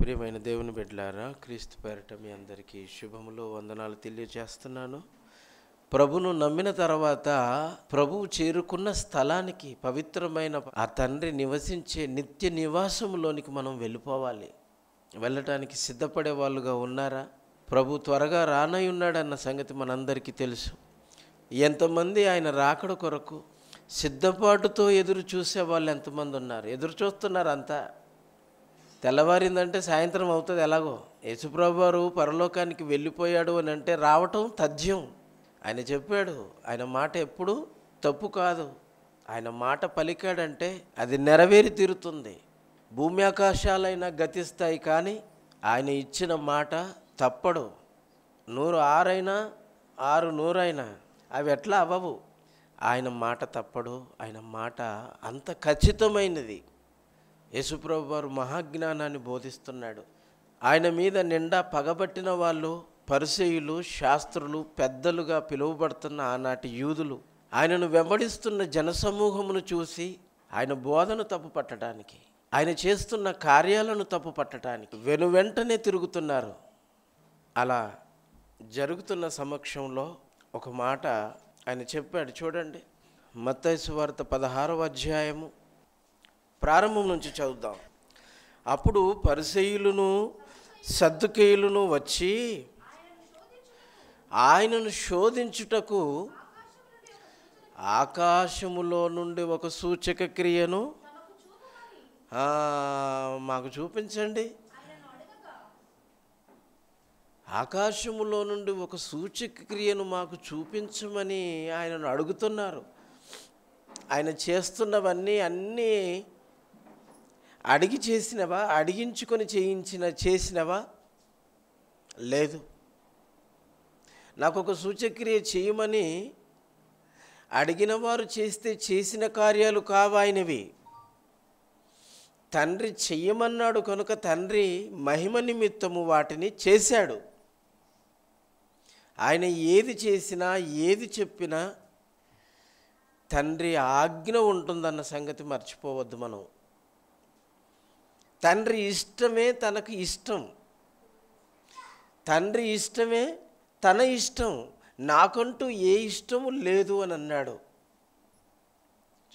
ప్రియమైన దేవుని బిడ్డలారా క్రీస్తు పేరట మీ అందరికీ శుభములు వందనాలు తెలియజేస్తున్నాను. ప్రభును నమ్మిన తర్వాత ప్రభువు చేరుకున్న స్థలానికి పవిత్రమైన ఆ తండ్రి నివసించే నిత్య నివాసంలోనికి మనం వెళ్ళిపోవాలి. వెళ్ళటానికి సిద్ధపడే వాళ్ళుగా ఉన్నారా? ప్రభు త్వరగా రానై ఉన్నాడన్న సంగతి మనందరికీ తెలుసు. ఎంతమంది ఆయన రాకడ కొరకు సిద్ధపాటుతో ఎదురు చూసే వాళ్ళు ఎంతమంది ఉన్నారు? ఎదురు చూస్తున్నారు అంతా తెల్లవారిందంటే సాయంత్రం అవుతుంది ఎలాగో. యేసుప్రభు వారు పరలోకానికి వెళ్ళిపోయాడు అని అంటే రావటం తథ్యం. ఆయన చెప్పాడు ఆయన మాట ఎప్పుడు తప్పు కాదు. ఆయన మాట పలికాడంటే అది నెరవేరి తీరుతుంది. భూమి ఆకాశాలైనా గతిస్తాయి కానీ ఆయన ఇచ్చిన మాట తప్పడు. నూరు ఆరైనా ఆరు నూరైనా అవి ఎట్లా అవ్వవు. ఆయన మాట తప్పడు ఆయన మాట అంత ఖచ్చితమైనది. యేసుప్రభు వారు మహాజ్ఞానాన్ని బోధిస్తున్నాడు. ఆయన మీద నిండా పగబట్టిన వాళ్ళు పరిసయులు శాస్త్రులు పెద్దలుగా పిలువబడుతున్న ఆనాటి యూదులు. ఆయనను వెంబడిస్తున్న జనసమూహమును చూసి ఆయన బోధను తప్పు పట్టడానికి ఆయన చేస్తున్న కార్యాలను తప్పు పట్టడానికి వెనువెంటనే తిరుగుతున్నారు. అలా జరుగుతున్న సమక్షంలో ఒక మాట ఆయన చెప్పాడు. చూడండి మత్తైసు వార్త పదహారవ అధ్యాయము ప్రారంభం నుంచి చదువుదాం. అప్పుడు పరిసయులను సద్దుకేయులను వచ్చి ఆయనను శోధించుటకు ఆకాశములో నుండి ఒక సూచక క్రియను మాకు చూపించండి. ఆకాశములో నుండి ఒక సూచక క్రియను మాకు చూపించమని ఆయనను అడుగుతున్నారు. ఆయన చేస్తున్నవన్నీ అన్నీ అడిగి చేసినవా? అడిగించుకొని చేయించిన చేసినవా? లేదు. నాకు ఒక సూచక్రియ చేయమని అడిగిన వారు చేస్తే చేసిన కార్యాలు కావాయినవి. తండ్రి చెయ్యమన్నాడు కనుక తండ్రి మహిమ నిమిత్తము వాటిని చేశాడు. ఆయన ఏది చేసినా ఏది చెప్పినా తండ్రి ఆజ్ఞ ఉంటుందన్న సంగతి మర్చిపోవద్దు మనం. తండ్రి ఇష్టమే తనకు ఇష్టం. తండ్రి ఇష్టమే తన ఇష్టం. నాకంటూ ఏ ఇష్టము లేదు అని అన్నాడు.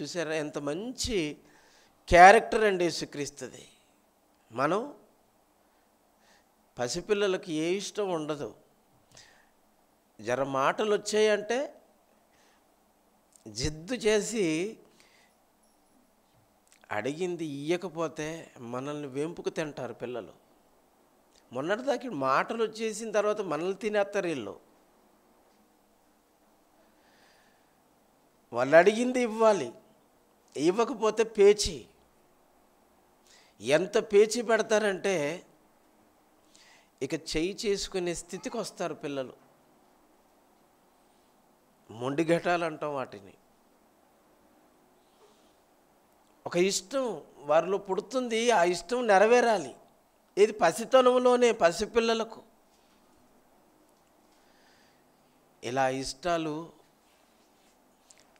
చూసారా ఎంత మంచి క్యారెక్టర్ అండి యేసుక్రీస్తుది. మనం పసిపిల్లలకు ఏ ఇష్టం ఉండదు. జర మాటలు వచ్చాయంటే జిద్దు చేసి అడిగింది ఇయ్యకపోతే మనల్ని వెంపుకు తింటారు పిల్లలు. మొన్నటిదాకి మాటలు వచ్చేసిన తర్వాత మనల్ని తినేస్తారు వీళ్ళు. వాళ్ళు అడిగింది ఇవ్వాలి. ఇవ్వకపోతే పేచి. ఎంత పేచి పెడతారంటే ఇక చేయి చేసుకునే స్థితికి వస్తారు పిల్లలు. మొండిఘటాలు అంటాం వాటిని. ఒక ఇష్టం వారిలో పుడుతుంది ఆ ఇష్టం నెరవేరాలి. ఇది పసితనంలోనే పసిపిల్లలకు. ఇలా ఇష్టాలు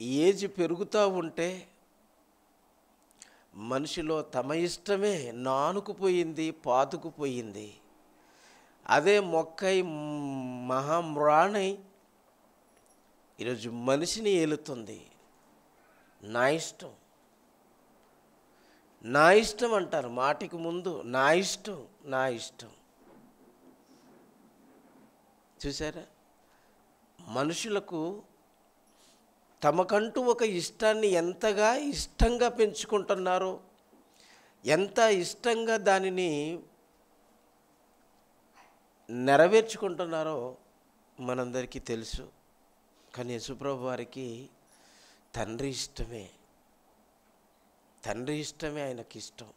ఏజ్ పెరుగుతూ ఉంటే మనిషిలో తమ ఇష్టమే నానుకుపోయింది పాతుకుపోయింది. అదే మొక్కై మహామ్రాణై ఈరోజు మనిషిని ఏలుతుంది. నా ఇష్టం. నా ఇష్టం అంటారు మాటికి ముందు నా ఇష్టం నా ఇష్టం. చూసారా మనుషులకు తమకంటూ ఒక ఇష్టాన్ని ఎంతగా ఇష్టంగా పెంచుకుంటున్నారో ఎంత ఇష్టంగా దానిని నెరవేర్చుకుంటున్నారో మనందరికీ తెలుసు. కానీ యశుప్రభు వారికి తండ్రి ఇష్టమే. తండ్రి ఇష్టమే ఆయనకి ఇష్టం.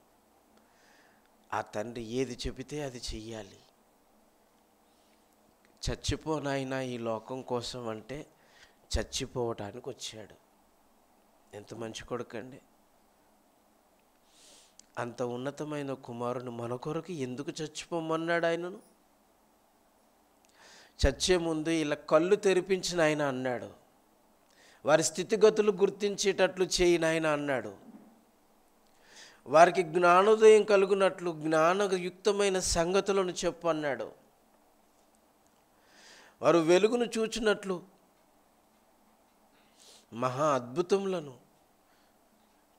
ఆ తండ్రి ఏది చెబితే అది చెయ్యాలి. చచ్చిపోనాయన ఈ లోకం కోసం అంటే చచ్చిపోవటానికి వచ్చాడు. ఎంత మంచి కొడుకండి. అంత ఉన్నతమైన కుమారుని మన కొరకు ఎందుకు చచ్చిపోమన్నాడు ఆయనను? చచ్చే ముందు ఇలా కళ్ళు తెరిపించిన ఆయన అన్నాడు. వారి స్థితిగతులు గుర్తించేటట్లు చేయని ఆయన అన్నాడు. వారికి జ్ఞానోదయం కలుగునట్లు జ్ఞానయుక్తమైన సంగతులను చెప్పు అన్నాడు. వారు వెలుగును చూచినట్లు మహా అద్భుతములను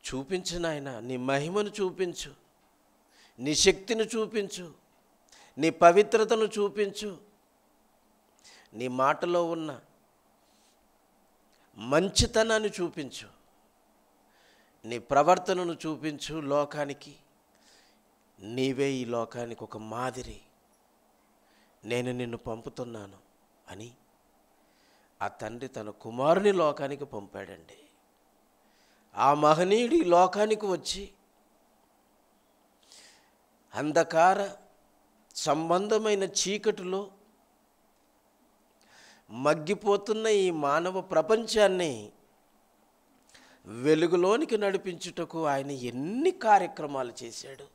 చూపించు నాయన. నీ మహిమను చూపించు నీ శక్తిని చూపించు నీ పవిత్రతను చూపించు. నీ మాటలో ఉన్న మంచితనాన్ని చూపించు. నీ ప్రవర్తనను చూపించు లోకానికి. నీవే ఈ లోకానికి ఒక మాదిరి. నేను నిన్ను పంపుతున్నాను అని ఆ తండ్రి తన కుమారుని లోకానికి పంపాడండి. ఆ మహనీయుడు లోకానికి వచ్చి అంధకార సంబంధమైన చీకటిలో మగ్గిపోతున్న ఈ మానవ ప్రపంచాన్ని వెలుగులోనికి నడిపించుటకు ఆయన ఎన్ని కార్యక్రమాలు చేశాడు.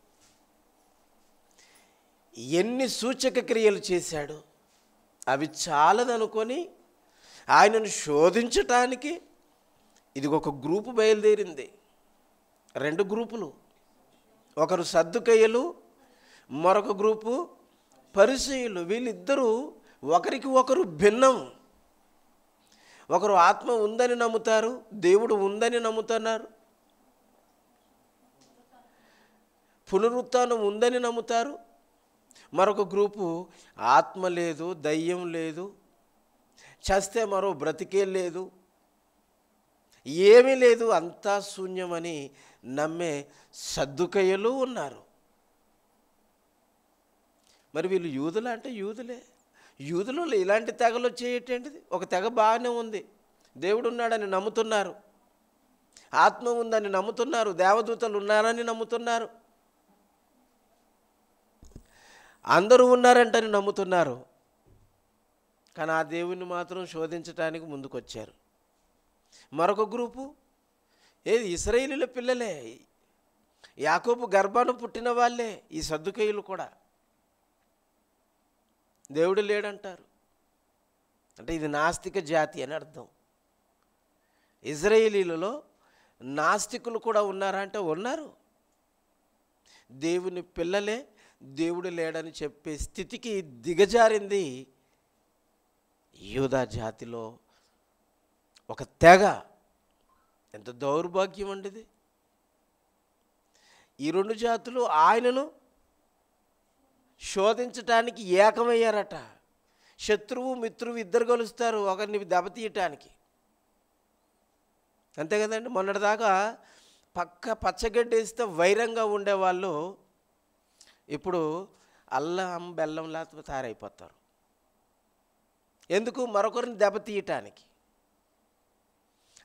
ఎన్ని సూచక క్రియలు చేశాడు. అవి చాలదనుకొని ఆయనను శోధించటానికి ఇది ఒక గ్రూపు బయలుదేరింది. రెండు గ్రూపులు. ఒకరు సర్దుకయ్యలు మరొక గ్రూపు పరిచయులు వీళ్ళిద్దరూ ఒకరికి ఒకరు భిన్నం. ఒకరు ఆత్మ ఉందని నమ్ముతారు దేవుడు ఉందని నమ్ముతున్నారు. పునరుత్నం ఉందని నమ్ముతారు. మరొక గ్రూపు ఆత్మ లేదు దయ్యం లేదు చస్తే మరో బ్రతికే లేదు ఏమీ లేదు అంతా శూన్యమని నమ్మే సద్దుకయ్యలు ఉన్నారు. మరి వీళ్ళు యూదులు అంటే యూదులే. యూదులలో ఇలాంటి తెగలు వచ్చేటేంటిది? ఒక తెగ బాగానే ఉంది. దేవుడు ఉన్నాడని నమ్ముతున్నారు. ఆత్మ ఉందని నమ్ముతున్నారు. దేవదూతలు ఉన్నారని నమ్ముతున్నారు. అందరూ ఉన్నారంటని నమ్ముతున్నారు. కానీ ఆ దేవుణ్ణి మాత్రం శోధించడానికి ముందుకొచ్చారు. మరొక గ్రూపు? ఏది? ఇస్రాయిలీల పిల్లలే. యాకోబు గర్భాన పుట్టిన వాళ్ళే. ఈ సర్దుకేయులు కూడా. దేవుడు లేడంటారు. అంటే ఇది నాస్తిక జాతి అని అర్థం. ఇజ్రాయేలీలలో నాస్తికులు కూడా ఉన్నారా అంటే ఉన్నారు. దేవుని పిల్లలే దేవుడు లేడని చెప్పే స్థితికి దిగజారింది యూదా జాతిలో ఒక తెగ. ఎంత దౌర్భాగ్యం అండిది ఈ రెండు జాతులు ఆయనను శోధించటానికి ఏకమయ్యారట. శత్రువు మిత్రువు ఇద్దరు కలుస్తారు ఒకరిని దెబ్బతీయటానికి. అంతే కదండి? మొన్నటిదాకా పక్క పచ్చగడ్డి వేస్తే వైరంగా ఉండేవాళ్ళు ఇప్పుడు అల్లం బెల్లంలా తయారైపోతారు. ఎందుకు? మరొకరిని దెబ్బతీయటానికి.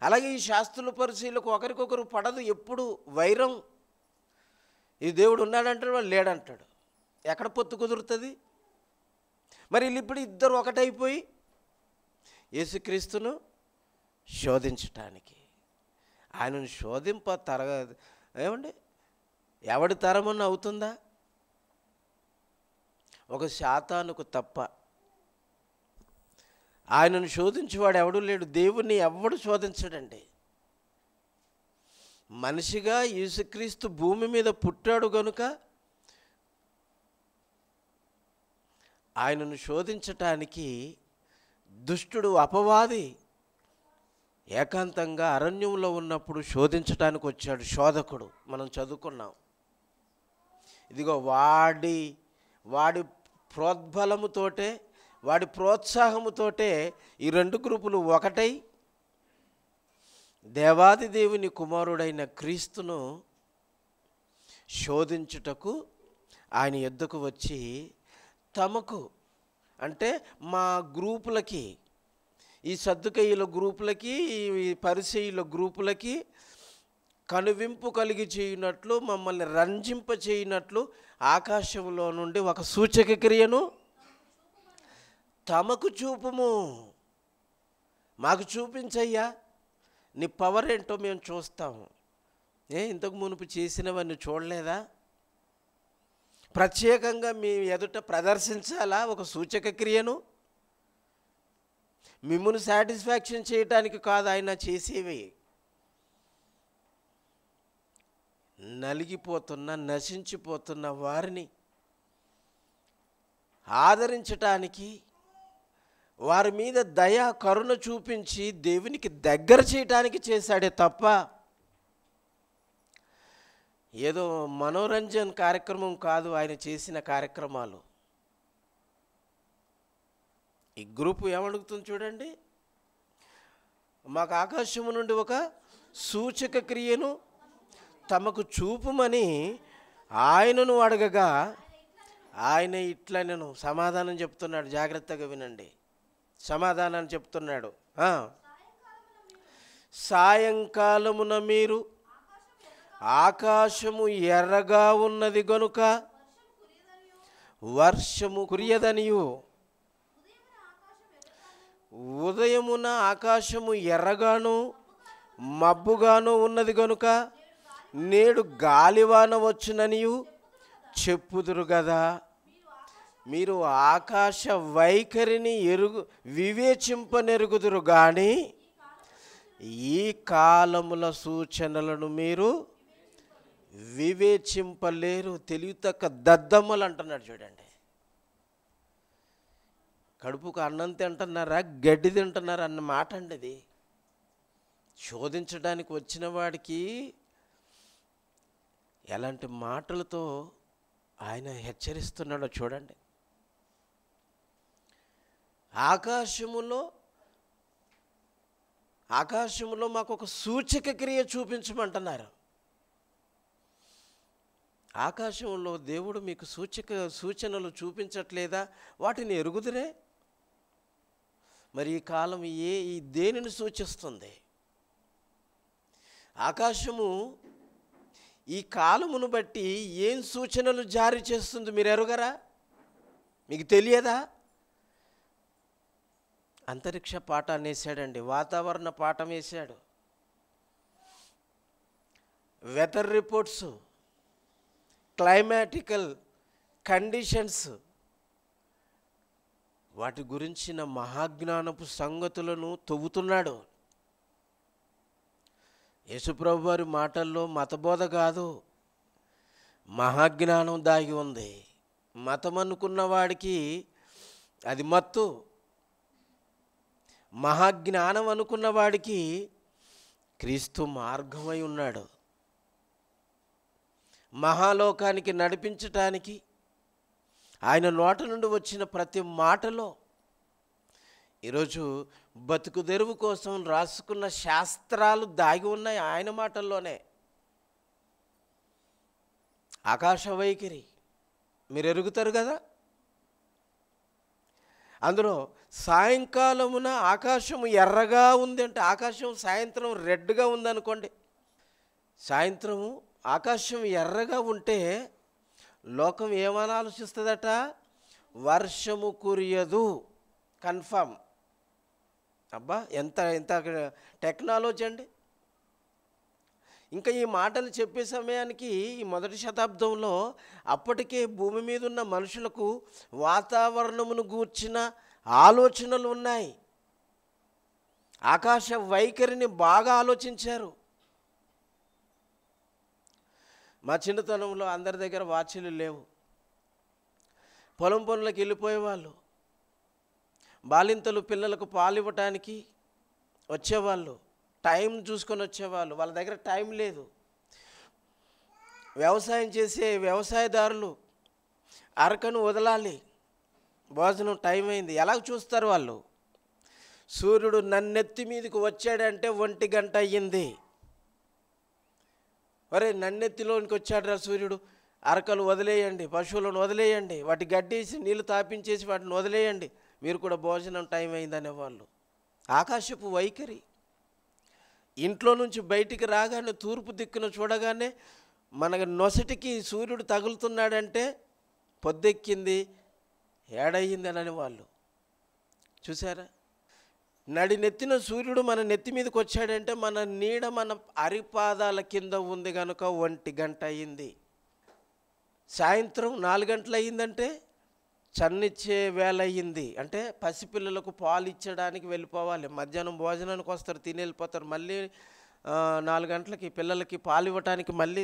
అలాగే ఈ శాస్త్రుల పరిశీలకు ఒకరికొకరు పడదు ఎప్పుడు వైరం. ఈ దేవుడు ఉన్నాడంటాడు వాడు లేడంటాడు. ఎక్కడ పొత్తు కుదురుతుంది? మరి వీళ్ళు ఇప్పుడు ఇద్దరు ఒకటైపోయి యేసుక్రీస్తును శోధించటానికి. ఆయనను శోధింప తరగ ఏమండి? ఎవడి తరమని అవుతుందా? ఒక శాతానుకు తప్ప. ఆయనను శోధించేవాడు ఎవడు లేడు. దేవుణ్ణి ఎవడు శోధించడండి? మనిషిగా యేసుక్రీస్తు భూమి మీద పుట్టాడు గనుక ఆయనను శోధించటానికి దుష్టుడు అపవాది ఏకాంతంగా అరణ్యంలో ఉన్నప్పుడు శోధించటానికి వచ్చాడు శోధకుడు. మనం చదువుకున్నాం. ఇదిగో వాడి వాడి ప్రోద్బలముతోటే వాడి ప్రోత్సాహముతోటే ఈ రెండు గ్రూపులు ఒకటై దేవాది దేవుని కుమారుడైన క్రీస్తును శోధించుటకు ఆయన ఎద్దుకు వచ్చి తమకు అంటే మా గ్రూపులకి ఈ సర్దుకయ్యుల గ్రూపులకి ఈ పరిచయుల గ్రూపులకి కనువింపు కలిగి చేయనట్లు మమ్మల్ని రంజింప చేయనట్లు ఆకాశంలో నుండి ఒక సూచక క్రియను తమకు చూపుము. మాకు చూపించయ్యా. నీ పవర్ ఏంటో మేము చూస్తాము. ఏ ఇంతకు మునుపు చేసినవన్నీ చూడలేదా? ప్రత్యేకంగా మీ ఎదుట ప్రదర్శించాలా ఒక సూచక క్రియను? మిమ్మల్ని సాటిస్ఫాక్షన్ చేయటానికి కాదు ఆయన చేసేవి. నలిగిపోతున్న నశించిపోతున్న వారిని ఆదరించటానికి వారి మీద దయ కరుణ చూపించి దేవునికి దగ్గర చేయటానికి చేశాడే తప్ప ఏదో మనోరంజన్ కార్యక్రమం కాదు ఆయన చేసిన కార్యక్రమాలు. ఈ గ్రూప్ ఏమడుగుతుంది చూడండి. మాకు ఆకాశము నుండి ఒక సూచక క్రియను తమకు చూపుమని ఆయనను అడగగా ఆయన ఇట్లా నేను సమాధానం చెప్తున్నాడు జాగ్రత్తగా వినండి. సమాధానాన్ని చెప్తున్నాడు. సాయంకాలమున మీరు ఆకాశము ఎర్రగా ఉన్నది గనుక వర్షము కురియదనియు. ఉదయమున ఆకాశము ఎర్రగాను మబ్బుగాను ఉన్నది గనుక నేడు గాలివాన వచ్చుననియు చెప్పుదురు కదా మీరు ఆకాశ వైఖరిని ఎరుగు వివేచింపనెరుగుదురు కానీ ఈ కాలముల సూచనలను మీరు వివేచింపలేరు తెలివితక్క దద్దమ్మలు అంటున్నాడు చూడండి. కడుపుకు అన్నం తింటున్నారా గడ్డి తింటున్నారా అన్న మాట అండి ఇది శోధించడానికి వచ్చిన వాడికి ఎలాంటి మాటలతో ఆయన హెచ్చరిస్తున్నాడో చూడండి. ఆకాశములో ఆకాశములో మాకు ఒక సూచక క్రియ చూపించమంటున్నారు. ఆకాశంలో దేవుడు మీకు సూచక సూచనలు చూపించట్లేదా? వాటిని ఎరుగుదురే. మరి ఈ కాలం ఏ ఈ దేనిని సూచిస్తుంది? ఆకాశము ఈ కాలమును బట్టి ఏం సూచనలు జారీ చేస్తుంది మీరు ఎరుగరా? మీకు తెలియదా? అంతరిక్ష పాఠాన్ని వేసాడండి వాతావరణ పాఠం వేశాడు వెదర్ రిపోర్ట్స్ క్లైమాటికల్ కండిషన్స్ వాటి గురించిన మహాజ్ఞానపు సంగతులను తవ్వుతున్నాడు. యేసుప్రభు వారి మాటల్లో మతబోధ కాదు మహాజ్ఞానం దాగి ఉంది. మతం అనుకున్న వాడికి అది మత్తు. మహాజ్ఞానం అనుకున్న వాడికి క్రీస్తు మార్గమై ఉన్నాడు. మహాలోకానికి నడిపించటానికి ఆయన నోట నుండి వచ్చిన ప్రతి మాటలో ఈరోజు బతుకు తెరువు కోసం రాసుకున్న శాస్త్రాలు దాగి ఉన్నాయి ఆయన మాటల్లోనే. ఆకాశ వైఖరి మీరు ఎరుగుతారు కదా? అందులో సాయంకాలమున ఆకాశం ఎర్రగా ఉంది అంటే ఆకాశం సాయంత్రం రెడ్గా ఉందనుకోండి. సాయంత్రము ఆకాశం ఎర్రగా ఉంటే లోకం ఏమని ఆలోచిస్తుందట? వర్షము కురియదు. కన్ఫామ్. అబ్బా ఎంత ఎంత టెక్నాలజీ అండి. ఇంకా ఈ మాటలు చెప్పే సమయానికి ఈ మొదటి శతాబ్దంలో అప్పటికే భూమి మీద ఉన్న మనుషులకు వాతావరణమును గూర్చిన ఆలోచనలు ఉన్నాయి. ఆకాశ వైఖరిని బాగా ఆలోచించారు. మా చిన్నతనంలో అందరి దగ్గర వాచ్లు లేవు. పొలం పనులకు వెళ్ళిపోయేవాళ్ళు బాలింతలు పిల్లలకు పాలు ఇవ్వటానికి వచ్చేవాళ్ళు టైం చూసుకొని వచ్చేవాళ్ళు వాళ్ళ దగ్గర టైం లేదు. వ్యవసాయం చేసే వ్యవసాయదారులు అరకను వదలాలి భోజనం టైం అయింది. ఎలా చూస్తారు వాళ్ళు? సూర్యుడు నన్నెత్తి మీదకి వచ్చాడంటే ఒంటి గంట అయ్యింది. ఒరే నన్నెత్తిలోనికి వచ్చాడు రా సూర్యుడు. అరకలు వదిలేయండి పశువులను వదిలేయండి వాటి గడ్డేసి నీళ్ళు తాపించేసి వాటిని వదిలేయండి. మీరు కూడా భోజనం టైం అయిందనేవాళ్ళు. ఆకాశపు వైఖరి. ఇంట్లో నుంచి బయటికి రాగానే తూర్పు దిక్కున చూడగానే మన నొసటికి సూర్యుడు తగులుతున్నాడంటే పొద్దెక్కింది ఏడయ్యింది అని వాళ్ళు. చూసారా నడినెత్తిన సూర్యుడు మన నెత్తి మీదకి వచ్చాడంటే మన నీడ మన అరిపాదాల కింద ఉంది కనుక ఒంటి గంట అయింది. సాయంత్రం నాలుగు గంటలయ్యిందంటే చన్నిచ్చే వేళ అయ్యింది. అంటే పసిపిల్లలకు పాలు ఇచ్చడానికి వెళ్ళిపోవాలి. మధ్యాహ్నం భోజనానికి వస్తారు తిని వెళ్ళిపోతారు. మళ్ళీ నాలుగు గంటలకి పిల్లలకి పాలు ఇవ్వటానికి మళ్ళీ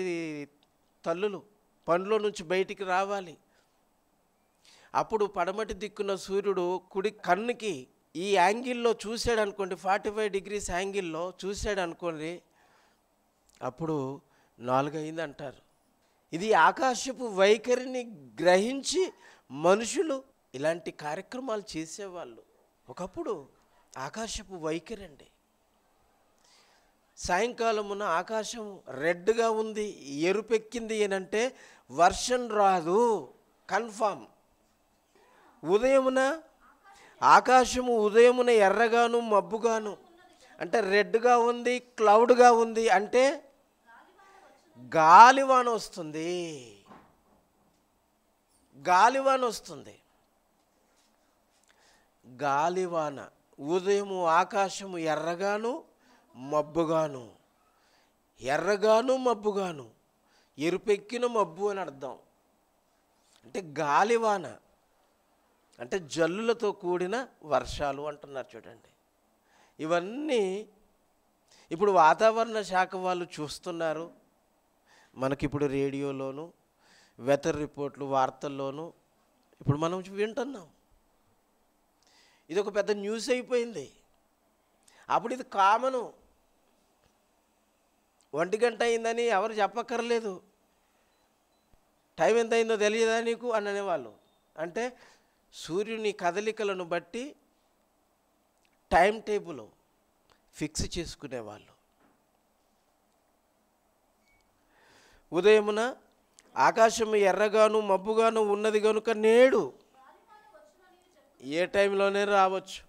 తల్లులు పనిలో నుంచి బయటికి రావాలి. అప్పుడు పడమటి దిక్కున సూర్యుడు కుడి కన్నుకి ఈ యాంగిల్లో చూశాడు అనుకోండి ఫార్టీ ఫైవ్ డిగ్రీస్ యాంగిల్లో చూశాడు అనుకోండి అప్పుడు నాలుగు అంటారు ఇది ఆకాశపు వైఖరిని గ్రహించి మనుషులు ఇలాంటి కార్యక్రమాలు చేసేవాళ్ళు. ఒకప్పుడు ఆకాశపు వైఖరి అండి. సాయంకాలమున ఆకాశం రెడ్గా ఉంది ఎరుపెక్కింది ఏనంటే వర్షం రాదు కన్ఫామ్. ఉదయమున ఆకాశము ఉదయమున ఎర్రగాను మబ్బుగాను అంటే రెడ్గా ఉంది క్లౌడ్గా ఉంది అంటే గాలివాన వస్తుంది. గాలివాన వస్తుంది. గాలివాన ఉదయము ఆకాశము ఎర్రగాను మబ్బుగాను. ఎర్రగాను మబ్బుగాను. ఎరుపెక్కిన మబ్బు అని అర్థం. అంటే గాలివాన. అంటే జల్లులతో కూడిన వర్షాలు అంటున్నారు చూడండి. ఇవన్నీ ఇప్పుడు వాతావరణ శాఖ వాళ్ళు చూస్తున్నారు. మనకిప్పుడు రేడియోలోను వెదర్ రిపోర్ట్లు వార్తల్లోనూ ఇప్పుడు మనం వింటున్నాం. ఇది ఒక పెద్ద న్యూస్ అయిపోయింది. అప్పుడు ఇది కామను. ఒంటి గంట అయిందని ఎవరు చెప్పక్కర్లేదు. టైం ఎంత అయిందో తెలియదా నీకు? అని అనేవాళ్ళు. అంటే సూర్యుని కదలికలను బట్టి టైం టేబుల్ ఫిక్స్ చేసుకునేవాళ్ళు. ఉదయమున ఆకాశం ఎర్రగాను మబ్బుగాను ఉన్నది కనుక నేడు ఏ టైంలోనే రావచ్చు?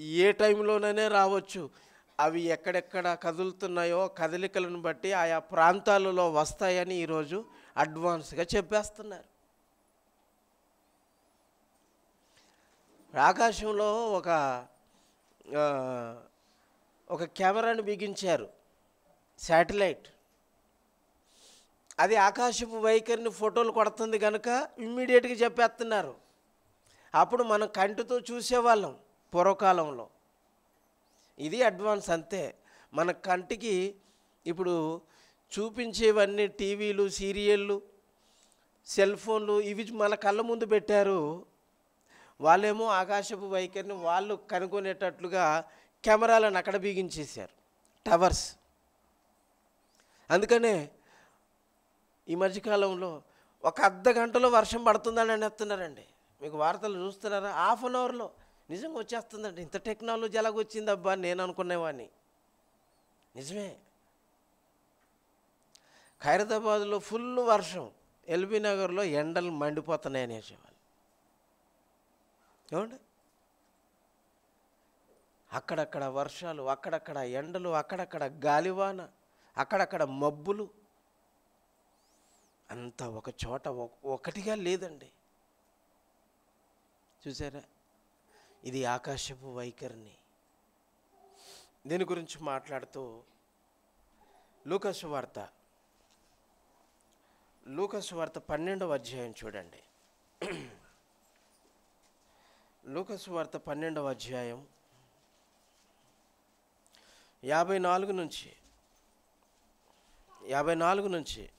ఏ టైంలోనైనా రావచ్చు. అవి ఎక్కడెక్కడ కదులుతున్నాయో కదలికలను బట్టి ఆయా ప్రాంతాలలో వస్తాయని ఈరోజు అడ్వాన్స్గా చెప్పేస్తున్నారు. ఆకాశంలో ఒక ఒక కెమెరాను బిగించారు. శాటిలైట్. అది ఆకాశపు వైఖరిని ఫోటోలు కొడుతుంది కనుక ఇమ్మీడియట్గా చెప్పేస్తున్నారు. అప్పుడు మనం కంటితో చూసేవాళ్ళం పూర్వకాలంలో. ఇది అడ్వాన్స్ అంతే. మన కంటికి ఇప్పుడు చూపించేవన్నీ టీవీలు సీరియళ్ళు సెల్ ఫోన్లు ఇవి మన కళ్ళ ముందు పెట్టారు. వాళ్ళేమో ఆకాశపు వైఖరిని వాళ్ళు కనుగొనేటట్లుగా కెమెరాలను అక్కడ బిగించేశారు. టవర్స్. అందుకనే ఈ మధ్యకాలంలో ఒక అర్ధ గంటలో వర్షం పడుతుందని అనేస్తున్నారండి. మీకు వార్తలు చూస్తున్నారా? హాఫ్ అన్ అవర్లో. నిజంగా వచ్చేస్తుందండి. ఇంత టెక్నాలజీ ఎలాగొచ్చింది అబ్బా నేను అనుకునేవాడిని. నిజమే. ఖైరదాబాద్లో ఫుల్ వర్షం. ఎల్బీ నగర్లో ఎండలు మండిపోతున్నాయి అనేసేవాళ్ళు ఏమండి? అక్కడక్కడ వర్షాలు అక్కడక్కడ ఎండలు అక్కడక్కడ గాలివాన అక్కడక్కడ మబ్బులు. అంతా ఒక చోట ఒకటిగా లేదండి. చూసారా? ఇది ఆకాశపు వైఖరిని. దీని గురించి మాట్లాడుతూ లూకసు వార్త. లూకసు వార్త పన్నెండవ అధ్యాయం చూడండి. లూకసు వార్త పన్నెండవ అధ్యాయం యాభై నాలుగు నుంచి యాభై నాలుగు నుంచి.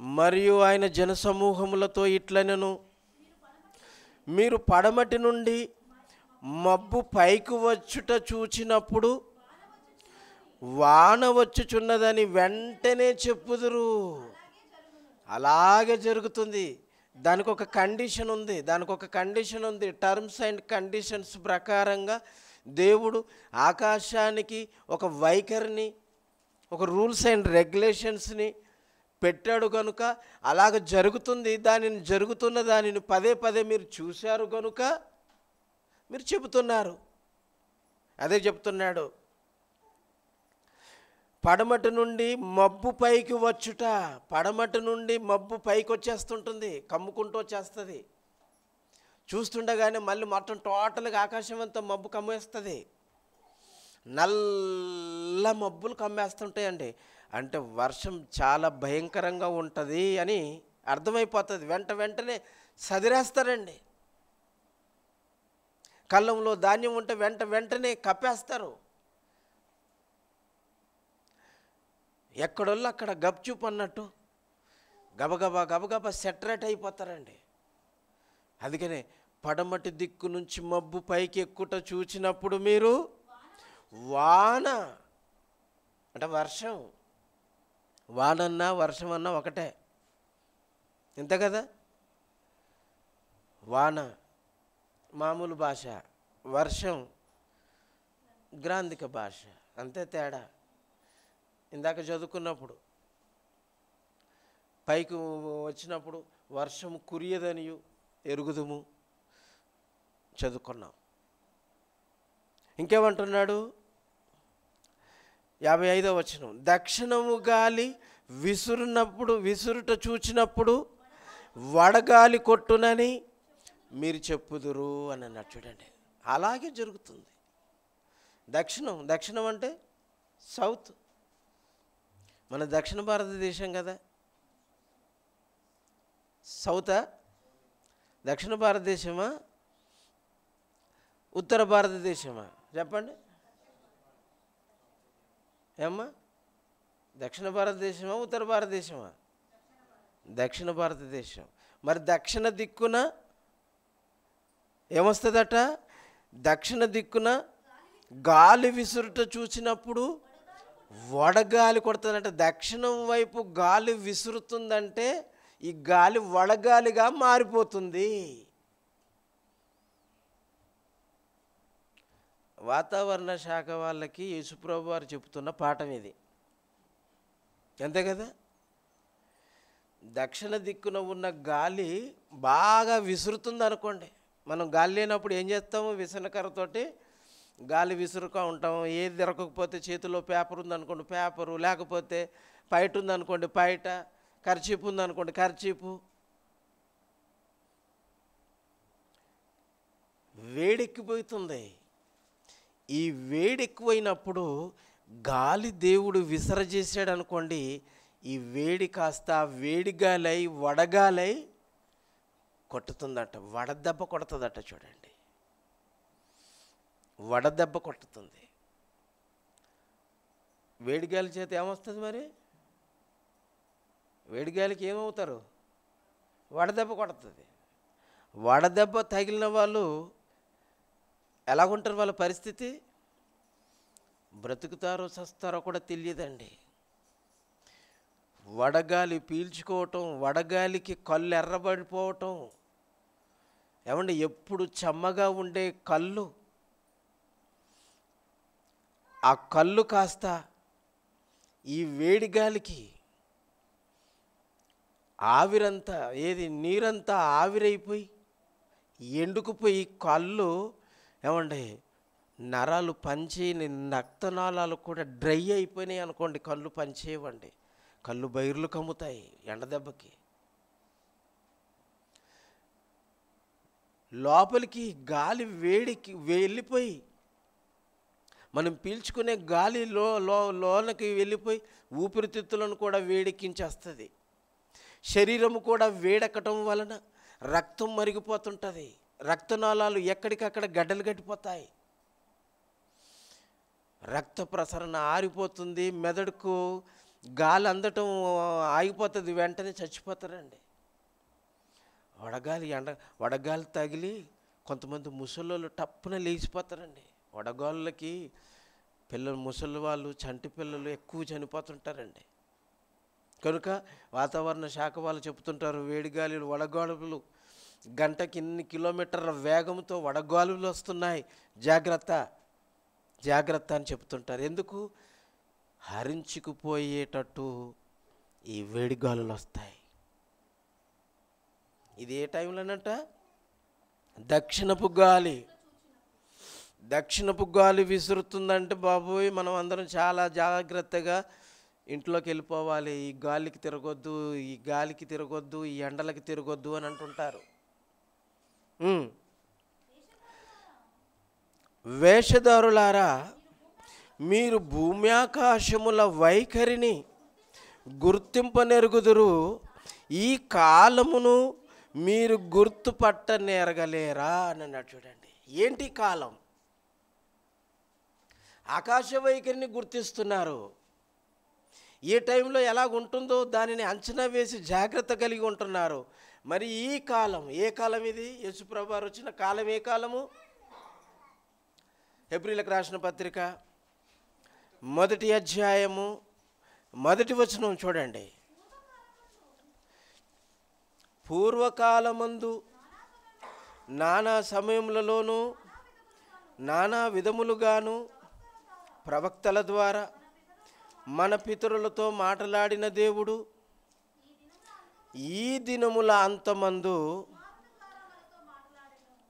మరియు ఆయన జనసమూహములతో ఇట్లనను మీరు పడమటి నుండి మబ్బు పైకి వచ్చుట చూచినప్పుడు వాన వచ్చుచున్నదని వెంటనే చెప్పుదురు. అలాగే జరుగుతుంది. దానికి ఒక కండిషన్ ఉంది. దానికి ఒక కండిషన్ ఉంది. టర్మ్స్ అండ్ కండిషన్స్ ప్రకారంగా దేవుడు ఆకాశానికి ఒక వైఖరిని ఒక రూల్స్ అండ్ రెగ్యులేషన్స్ని పెట్టాడు కనుక అలాగ జరుగుతుంది. దానిని జరుగుతున్న దానిని పదే పదే మీరు చూశారు కనుక మీరు చెబుతున్నారు. అదే చెప్తున్నాడు. పడమటి నుండి మబ్బు పైకి వచ్చుట పడమటి నుండి మబ్బు పైకి వచ్చేస్తుంటుంది కమ్ముకుంటూ వచ్చేస్తుంది. చూస్తుండగానే మళ్ళీ మొత్తం టోటల్గా ఆకాశం అంతా మబ్బు కమ్మేస్తుంది. నల్ల మబ్బులు కమ్మేస్తుంటాయండి. అంటే వర్షం చాలా భయంకరంగా ఉంటుంది అని అర్థమైపోతుంది. వెంట వెంటనే సదిరేస్తారండి. కళ్ళంలో ధాన్యం ఉంటే వెంట వెంటనే కప్పేస్తారు. ఎక్కడోళ్ళు అక్కడ గప్చుప్ అన్నట్టు. గబగబా గబగబా సెటరేట్ అయిపోతారండి. అందుకనే పడమటి దిక్కు నుంచి మబ్బు పైకి ఎక్కుట చూచినప్పుడు మీరు వాన. అంటే వర్షం. వానన్నా వర్షం అన్నా ఒకటే. ఇంత కదా? వాన మామూలు భాష. వర్షం గ్రాంధిక భాష. అంతే తేడా. ఇందాక చదువుకున్నప్పుడు పైకి వచ్చినప్పుడు వర్షం కురియదనియు ఎరుగుదుము చదువుకున్నాం. ఇంకేమంటున్నాడు? యాభై ఐదో వచనం. దక్షిణము గాలి విసురునప్పుడు విసురుట చూచినప్పుడు వడగాలి కొట్టునని మీరు చెప్పుదురు అని అన్నాడు చూడండి. అలాగే జరుగుతుంది. దక్షిణం దక్షిణం అంటే సౌత్. మన దక్షిణ భారతదేశం కదా. సౌతా దక్షిణ భారతదేశమా? ఉత్తర భారతదేశమా? చెప్పండి. ఏమ్మా? దక్షిణ భారతదేశమా ఉత్తర భారతదేశమా? దక్షిణ భారతదేశం. మరి దక్షిణ దిక్కున ఏమొస్తుందట? దక్షిణ దిక్కున గాలి విసురుట చూసినప్పుడు వడగాలి కొడుతుందంటే దక్షిణం వైపు గాలి విసురుతుందంటే ఈ గాలి వడగాలిగా మారిపోతుంది. వాతావరణ శాఖ వాళ్ళకి యేసుప్రభు వారు చెబుతున్న పాఠం ఇది. అంతే కదా? దక్షిణ దిక్కున ఉన్న గాలి బాగా విసురుతుంది అనుకోండి మనం గాలి లేనప్పుడు ఏం చేస్తాము? విసనకర్రతోటి గాలి విసురుగా ఉంటాం ఏది దొరకకపోతే చేతిలో పేపర్ ఉందనుకోండి పేపరు లేకపోతే పైట ఉందనుకోండి పైట ఖర్చీపు ఉందనుకోండి ఖర్చీపు వేడెక్కిపోతుంది. ఈ వేడెక్కువైనప్పుడు గాలి దేవుడు విసరజేసాడు అనుకోండి ఈ వేడి కాస్త వేడిగాలై వడగాలై కొట్టుతుందట వడదెబ్బ కొడుతుందట చూడండి. వడదెబ్బ కొట్టుతుంది. వేడిగాలి చేత ఏమొస్తుంది మరి? వేడిగాలికి ఏమవుతారు? వడదెబ్బ కొడుతుంది. వడదెబ్బ తగిలిన వాళ్ళు ఎలాగుంటారు వాళ్ళ పరిస్థితి? బ్రతుకుతారో చస్తారో కూడా తెలియదండి. వడగాలి పీల్చుకోవటం వడగాలికి కళ్ళు ఎర్రబడిపోవటం. ఏమంటే ఎప్పుడు చెమ్మగా ఉండే కళ్ళు ఆ కళ్ళు కాస్త ఈ వేడి గాలికి ఆవిరంతా ఏది నీరంతా ఆవిరైపోయి ఎండుకుపోయి కళ్ళు ఏమండి నరాలు పనిచేయని నక్తనాళాలు కూడా డ్రై అయిపోయినాయి అనుకోండి కళ్ళు పనిచేయవండి. కళ్ళు బైర్లు కమ్ముతాయి ఎండ దెబ్బకి. లోపలికి గాలి వేడికి వెళ్ళిపోయి మనం పీల్చుకునే గాలి లో లోనకి వెళ్ళిపోయి ఊపిరితిత్తులను కూడా వేడెక్కించేస్తుంది. శరీరము కూడా వేడెక్కటం వలన రక్తం మరిగిపోతుంటుంది. రక్తనాళాలు ఎక్కడికక్కడ గడ్డలు కట్టిపోతాయి రక్త ప్రసరణ ఆరిపోతుంది. మెదడుకు గాలి అందటం ఆగిపోతుంది. వెంటనే చచ్చిపోతారండి. వడగాలి ఎండ వడగాలి తగిలి కొంతమంది ముసలోళ్ళు టప్పున లేచిపోతారండి. వడగాళ్ళకి పిల్లలు ముసలి వాళ్ళు చంటి పిల్లలు ఎక్కువ చనిపోతుంటారండి. కనుక వాతావరణ శాఖ వాళ్ళు చెప్తుంటారు వేడిగాలులు వడగాలులు గంటకి ఇన్ని కిలోమీటర్ల వేగంతో వడగాలులు వస్తున్నాయి. జాగ్రత్త జాగ్రత్త అని చెప్తుంటారు ఎందుకు? హరించుకుపోయేటట్టు ఈ వేడిగాలులు వస్తాయి. ఇది ఏ టైంలోనంట? దక్షిణపు గాలి. దక్షిణపు గాలి విసురుతుందంటే బాబోయ్ మనం అందరం చాలా జాగ్రత్తగా ఇంట్లోకి వెళ్ళిపోవాలి. ఈ గాలికి తిరగొద్దు ఈ గాలికి తిరగొద్దు ఈ ఎండలకి తిరగొద్దు అని అంటుంటారు. వేషధారులారా మీరు భూమ్యాకాశముల వైఖరిని గుర్తింపనెరుగుదురు. ఈ కాలమును మీరు గుర్తుపట్ట నేరగలేరా అని అన్నాడు చూడండి. ఏంటి కాలం? ఆకాశ వైఖరిని గుర్తిస్తున్నారు. ఏ టైంలో ఎలా ఉంటుందో దానిని అంచనా వేసి జాగ్రత్త కలిగి ఉంటున్నారు. మరి ఈ కాలం ఏ కాలం ఇది? యేసుప్రభు వారు వచ్చిన కాలం ఏ కాలము? ఏప్రిల్కి రాసిన పత్రిక మొదటి అధ్యాయము మొదటి వచనం చూడండి. పూర్వకాలమందు నానా సమయములలోనూ నానా విధములుగాను ప్రవక్తల ద్వారా మన పితరులతో మాట్లాడిన దేవుడు ఈ దినముల అంతమందు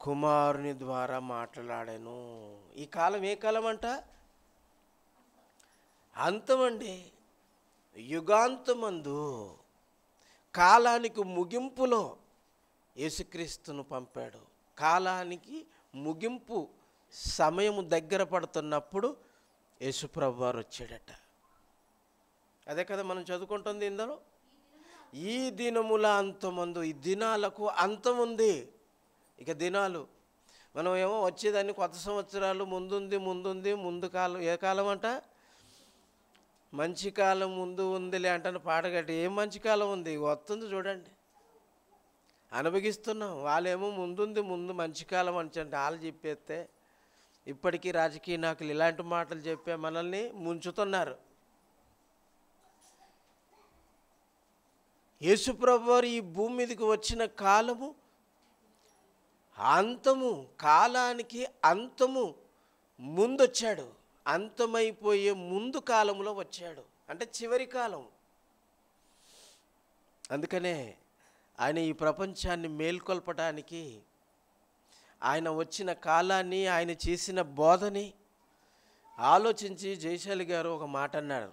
కుమారుని ద్వారా మాట్లాడాను. ఈ కాలం ఏ కాలం అంట అంతమండి. యుగాంతమందు కాలానికి ముగింపులో యేసుక్రీస్తును పంపాడు. కాలానికి ముగింపు సమయము దగ్గర పడుతున్నప్పుడు యేసుప్రభు వారు వచ్చాడట. అదే కదా మనం చదువుకుంటుంది ఇందులో? ఈ దినముల అంతమందు ఈ దినాలకు అంతం ఉంది ఇక దినాలు. మనం ఏమో వచ్చేదాన్ని కొత్త సంవత్సరాలు ముందుంది ముందుంది ముందు కాలం ఏ కాలం అంట? మంచి కాలం ముందు ఉందిలే అంటాను పాటగట్టి ఏం మంచి కాలం ఉంది? వస్తుంది చూడండి. అనుభవిస్తున్నాం. వాళ్ళేమో ముందుంది ముందు మంచి కాలం అని అంటే వాళ్ళు చెప్పేస్తే ఇప్పటికీ రాజకీయ నాయకులు ఇలాంటి మాటలు చెప్పే మనల్ని ముంచుతున్నారు. యేసుప్రభు వారు ఈ భూమి మీదకి వచ్చిన కాలము అంతము కాలానికి అంతము ముందొచ్చాడు. అంతమైపోయే ముందు కాలంలో వచ్చాడు. అంటే చివరి కాలం. అందుకనే ఆయన ఈ ప్రపంచాన్ని మేల్కొల్పడానికి ఆయన వచ్చిన కాలాన్ని ఆయన చేసిన బోధని ఆలోచించి జయశాలి గారు ఒక మాట అన్నారు.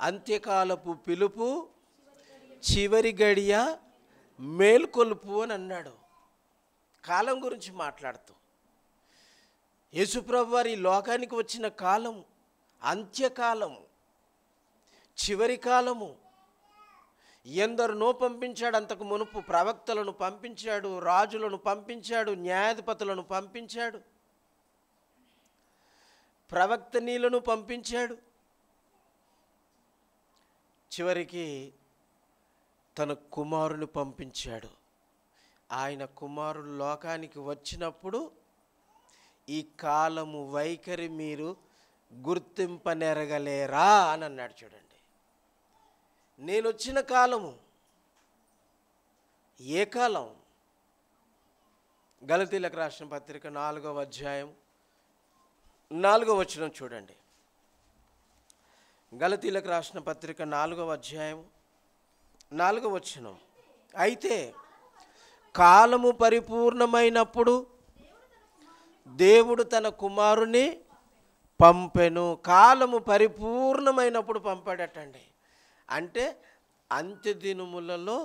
అంత్యకాలపు పిలుపు చివరి గడియ మేల్కొలుపు అని అన్నాడు. కాలం గురించి మాట్లాడుతూ. యేసుప్రభు వారి ఈ లోకానికి వచ్చిన కాలం అంత్యకాలము చివరి కాలము ఎందరినో పంపించాడు అంతకు మునుపు ప్రవక్తలను పంపించాడు రాజులను పంపించాడు న్యాయాధిపతులను పంపించాడు. ప్రవక్తనీలను పంపించాడు. చివరికి తన కుమారుని పంపించాడు. ఆయన కుమారుడు లోకానికి వచ్చినప్పుడు ఈ కాలము వైఖరి మీరు గుర్తింపనెరగలేరా అని అన్నాడు చూడండి. నేను వచ్చిన కాలము ఏ కాలం? గలతీలకు రాసిన పత్రిక నాలుగవ అధ్యాయం నాలుగవ వచనం చూడండి. గలతీలకు రాసిన పత్రిక నాలుగవ అధ్యాయం నాలుగవ వచనం. అయితే కాలము పరిపూర్ణమైనప్పుడు దేవుడు తన కుమారుని పంపెను. కాలము పరిపూర్ణమైనప్పుడు పంపాడటండి. అంటే అంత్యదినములలో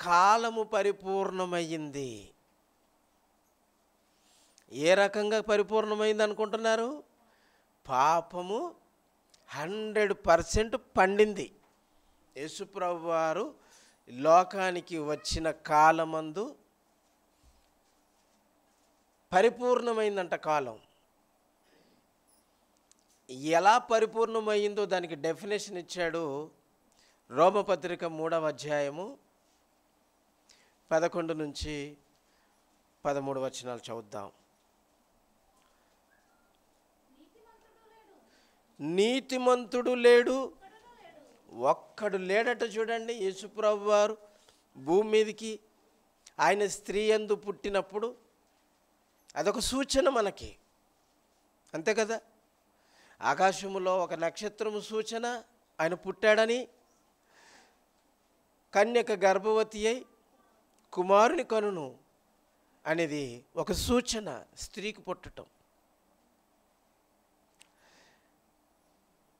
కాలము పరిపూర్ణమైంది ఏ రకంగా పరిపూర్ణమైంది అనుకుంటున్నారు పాపము హండ్రెడ్ పర్సెంట్ పండింది. యేసుప్రభు వారు లోకానికి వచ్చిన కాలమందు పరిపూర్ణమైందంట కాలం. ఎలా పరిపూర్ణమైందో దానికి డెఫినేషన్ ఇచ్చాడు రోమపత్రిక మూడవ అధ్యాయము పదకొండు నుంచి పదమూడు వచనాలు చదువుదాం. నీతిమంతుడు లేడు ఒక్కడు లేడట చూడండి యేసుప్రభు వారు భూమి మీదకి. ఆయన స్త్రీ ఎందు పుట్టినప్పుడు అదొక సూచన మనకి. అంతే కదా? ఆకాశములో ఒక నక్షత్రము సూచన ఆయన పుట్టాడని. కన్యక గర్భవతి అయి కుమారుని కనును అనేది ఒక సూచన స్త్రీకి పుట్టటం.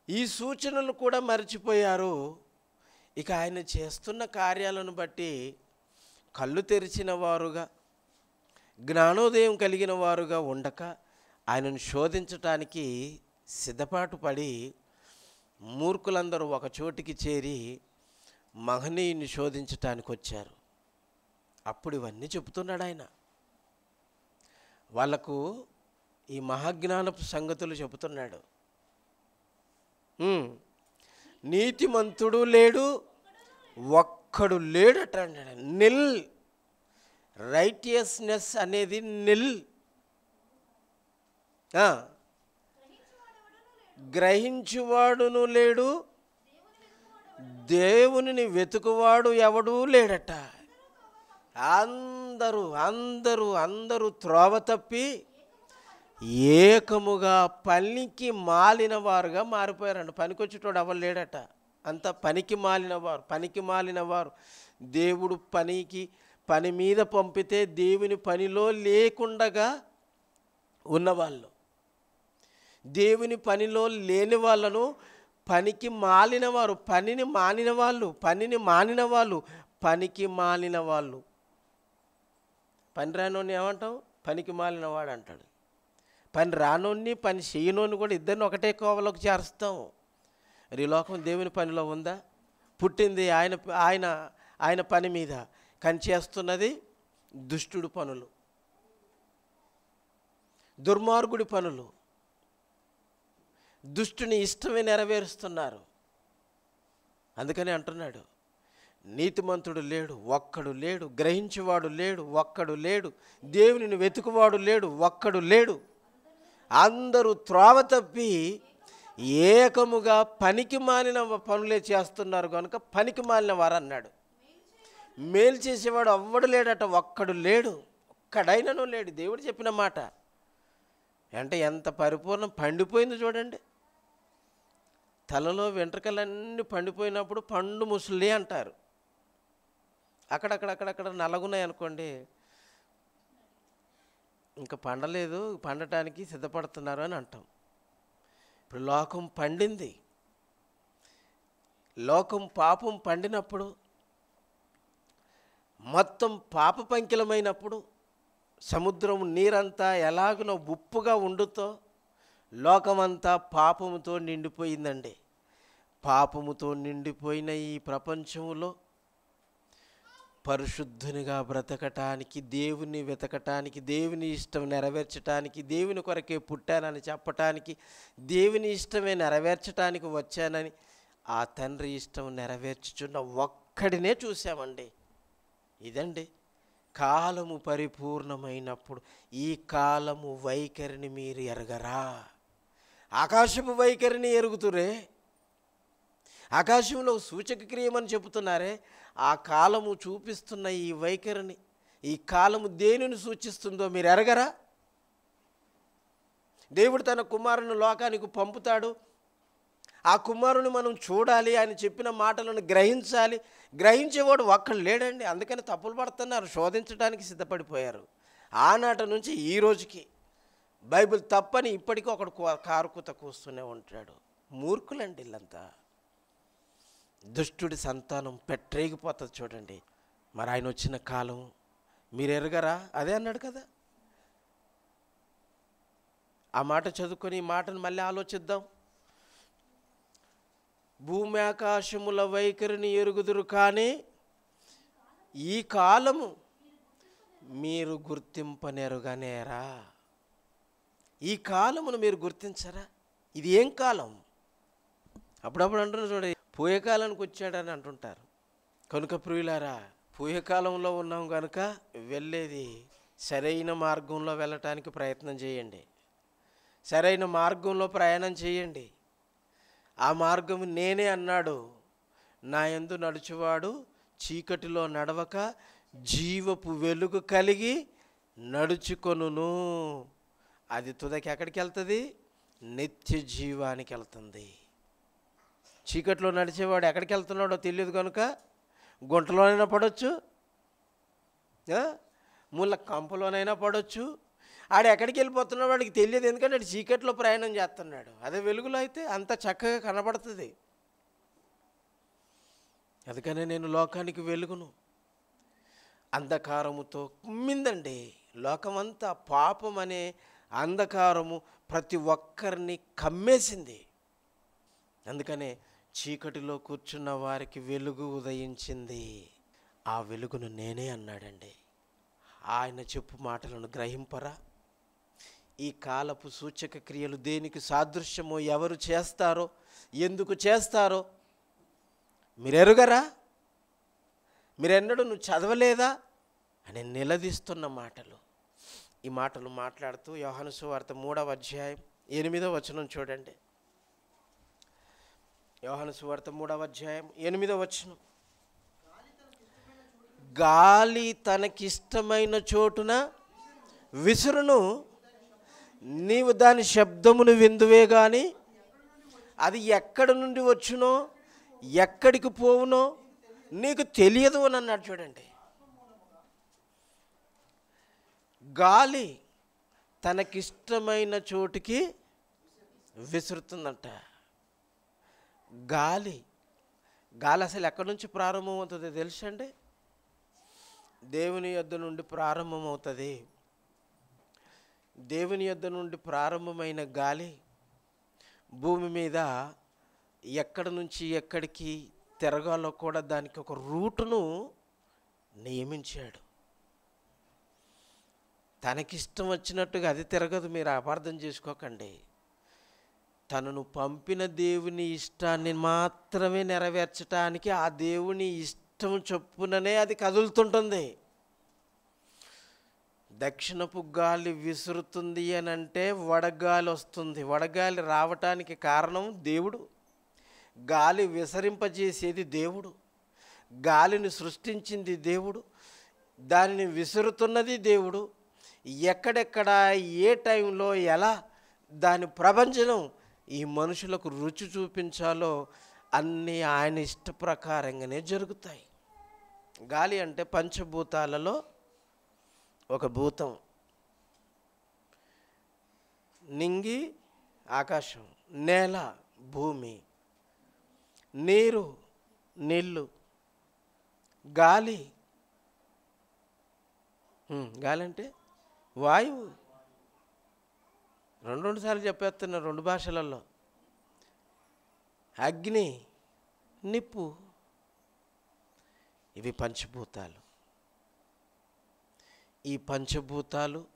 ఈ సూచనలు కూడా మర్చిపోయారు. ఇక ఆయన చేస్తున్న కార్యాలను బట్టి కళ్ళు తెరిచిన వారుగా జ్ఞానోదయం కలిగిన వారుగా ఉండక ఆయనను శోధించటానికి సిద్ధపాటు పడి మూర్ఖులందరూ ఒక చోటికి చేరి మహనీయుని శోధించటానికి వచ్చారు. అప్పుడు ఇవన్నీ చెబుతున్నాడు ఆయన. వాళ్ళకు ఈ మహాజ్ఞానపు సంగతులు చెబుతున్నాడు. నీతిమంతుడు లేడు ఒక్కడు లేడట అన్నాడు నిల్. రైటియస్నెస్ అనేది నిల్. గ్రహించువాడును లేడు. దేవునిని వెతుకువాడు ఎవడూ లేడట. అందరూ అందరూ అందరూ త్రోవ తప్పి ఏకముగా పనికి మాలిన వారుగా మారిపోయారంట. పనికొచ్చేటోడు ఎవరు లేడట? అంత పనికి మాలినవారు పనికి మాలినవారు దేవుడు పనికి పని మీద పంపితే దేవుని పనిలో లేకుండగా ఉన్నవాళ్ళు. దేవుని పనిలో లేని వాళ్ళను పనికి మాలిన వారు పనిని మానిన వాళ్ళు పనిని మానిన వాళ్ళు పనికి మాలిన వాళ్ళు. పని రానోని ఏమంటాం పనికి మాలిన వాడు అంటాడు. పని రానోని పని చేయనోని కూడా ఇద్దరిని ఒకటే కోవలోకి చేరుస్తాం మరి లోకం దేవుని పనిలో ఉందా? పుట్టింది ఆయన ఆయన ఆయన పని మీద. కానీ చేస్తున్నది దుష్టుడు పనులు. దుర్మార్గుడి పనులు. దుష్టుని ఇష్టమే నెరవేరుస్తున్నారు. అందుకని అంటున్నాడు నీతిమంతుడు లేడు ఒక్కడు లేడు గ్రహించేవాడు లేడు ఒక్కడు లేడు దేవునిని వెతుకువాడు లేడు ఒక్కడు లేడు. అందరూ త్రోవ తప్పి ఏకముగా పనికి మాలిన పనులే చేస్తున్నారు కనుక పనికి మాలిన వారు అన్నాడు మేలు చేసేవాడు అవ్వడు లేడట ఒక్కడు లేడు ఒక్కడైనను లేడు. దేవుడు చెప్పిన మాట అంటే ఎంత పరిపూర్ణం పండిపోయింది చూడండి. తలలో వెంట్రుకలన్నీ పండిపోయినప్పుడు పండు ముసలి అంటారు. అక్కడక్కడక్కడక్కడ నలగున్నాయి అనుకోండి. ఇంకా పండలేదు పండటానికి సిద్ధపడుతున్నారు అని అంటాం. ఇప్పుడు లోకం పండింది. లోకం పాపం పండినప్పుడు మొత్తం పాప పంకిలమైనప్పుడు సముద్రం నీరంతా ఎలాగనో ఉప్పుగా ఉండుతో లోకమంతా పాపముతో నిండిపోయిందండి. పాపముతో నిండిపోయిన ఈ ప్రపంచంలో పరిశుద్ధునిగా బ్రతకటానికి దేవుని వెతకటానికి దేవుని ఇష్టం నెరవేర్చటానికి దేవుని కొరకే పుట్టానని చెప్పటానికి దేవుని ఇష్టమే నెరవేర్చటానికి వచ్చానని ఆ తండ్రి ఇష్టం నెరవేర్చుచున్న ఒక్కడినే చూసామండి ఇదండి కాలము పరిపూర్ణమైనప్పుడు ఈ కాలము వైఖరిని మీరు ఎరగరా? ఆకాశపు వైఖరిని ఎరుగుతురే ఆకాశంలో సూచక క్రియమని చెబుతున్నారే. ఆ కాలము చూపిస్తున్న ఈ వైఖరిని ఈ కాలము దేనిని సూచిస్తుందో మీరు ఎరగరా? దేవుడు తన కుమారుని లోకానికి పంపుతాడు. ఆ కుమారుని మనం చూడాలి ఆయన చెప్పిన మాటలను గ్రహించాలి. గ్రహించేవాడు ఒక్కడు లేడండి అందుకని తప్పులు పడుతున్నారు శోధించడానికి సిద్ధపడిపోయారు. ఆనాట నుంచి ఈ రోజుకి బైబిల్ తప్పని ఇప్పటికీ ఒకడు కారుకుత కూస్తూనే ఉంటాడు. మూర్ఖులండి వీళ్ళంతా దుష్టుడి సంతానం పెట్టరేగిపోతుంది చూడండి. మరి ఆయన వచ్చిన కాలం మీరు ఎరగరా? అదే అన్నాడు కదా. ఆ మాట చదువుకొని ఈ మాటను మళ్ళీ ఆలోచిద్దాం. భూమి ఆకాశముల వైఖరిని ఎరుగుదురు కానీ ఈ కాలము మీరు గుర్తింపనెరుగనేరా? ఈ కాలమును మీరు గుర్తించరా? ఇది ఏం కాలం? అప్పుడప్పుడు అంటున్నారు చూడ పోయే కాలానికి వచ్చాడని అంటుంటారు. కనుక ప్రియులారా పోయే కాలంలో ఉన్నాం కనుక వెళ్ళేది సరైన మార్గంలో వెళ్ళటానికి ప్రయత్నం చేయండి. సరైన మార్గంలో ప్రయాణం చేయండి. ఆ మార్గం నేనే అన్నాడు. నా ఎందు నడుచువాడు చీకటిలో నడవక జీవపు వెలుగు కలిగి నడుచుకొనును. అది తుదకి ఎక్కడికి వెళ్తుంది? నిత్య జీవానికి వెళ్తుంది. చీకట్లో నడిచేవాడు ఎక్కడికి వెళ్తున్నాడో తెలియదు కనుక గుంటలోనైనా పడవచ్చు ముళ్ళ కంపలోనైనా పడవచ్చు ఆడు ఎక్కడికి వెళ్ళిపోతున్నా వాడికి తెలియదు ఎందుకంటే ఆడు చీకట్లో ప్రయాణం చేస్తున్నాడు. అదే వెలుగులో అయితే అంత చక్కగా కనబడుతుంది. అందుకనే నేను లోకానికి వెలుగును. అంధకారముతో కుమ్మిందండి. లోకమంతా పాపం అనే అంధకారము ప్రతి ఒక్కరిని కమ్మేసింది. అందుకనే చీకటిలో కూర్చున్న వారికి వెలుగు ఉదయించింది. ఆ వెలుగును నేనే అన్నాడండి. ఆయన చెప్పు మాటలను గ్రహింపరా? ఈ కాలపు సూచక క్రియలు దేనికి సాదృశ్యమో ఎవరు చేస్తారో ఎందుకు చేస్తారో మీరెరుగరా? మీరెన్నడూ నువ్వు చదవలేదా? అని నిలదీస్తున్న మాటలు. ఈ మాటలు మాట్లాడుతూ యోహాను వార్త మూడవ అధ్యాయం ఎనిమిదవ వచనం చూడండి. యోహాను సువార్త మూడవ అధ్యాయం ఎనిమిదవ వచనం. గాలి తనకిష్టమైన చోటున విసురును నీవు దాని శబ్దమును విందువే కానీ అది ఎక్కడి నుండి వచ్చునో ఎక్కడికి పోవునో నీకు తెలియదు అని అన్నాడు చూడండి. గాలి తనకిష్టమైన చోటుకి విసురుతుందంట. గాలి గాలి అసలు ఎక్కడి నుంచి ప్రారంభమవుతుంది తెలుసండి? దేవుని యొద్ద నుండి ప్రారంభమవుతుంది. దేవుని యొద్ద నుండి ప్రారంభమైన గాలి భూమి మీద ఎక్కడి నుంచి ఎక్కడికి తిరగాలో కూడా దానికి ఒక రూటును నియమించాడు. తనకిష్టం వచ్చినట్టుగా అది తిరగదు మీరు అపార్థం చేసుకోకండి. తనను పంపిన దేవుని ఇష్టాన్ని మాత్రమే నెరవేర్చటానికి ఆ దేవుని ఇష్టం చొప్పుననే అది కదులుతుంటుంది. దక్షిణపు గాలి విసురుతుంది అని అంటే వడగాలి వస్తుంది. వడగాలి రావటానికి కారణం దేవుడు. గాలి విసరింపజేసేది దేవుడు. గాలిని సృష్టించింది దేవుడు. దానిని విసురుతున్నది దేవుడు. ఎక్కడెక్కడ ఏ టైంలో ఎలా దాని ప్రపంచం ఈ మనుషులకు రుచి చూపించాలో అన్నీ ఆయన ఇష్ట ప్రకారంగానే జరుగుతాయి. గాలి అంటే పంచభూతాలలో ఒక భూతం. నింగి ఆకాశం నేల భూమి నీరు నీళ్ళు గాలి. గాలి అంటే? వాయువు. రెండు రెండు సార్లు చెప్పేస్తున్నా రెండు భాషలలో. అగ్ని నిప్పు. ఇవి పంచభూతాలు. ఈ పంచభూతాలు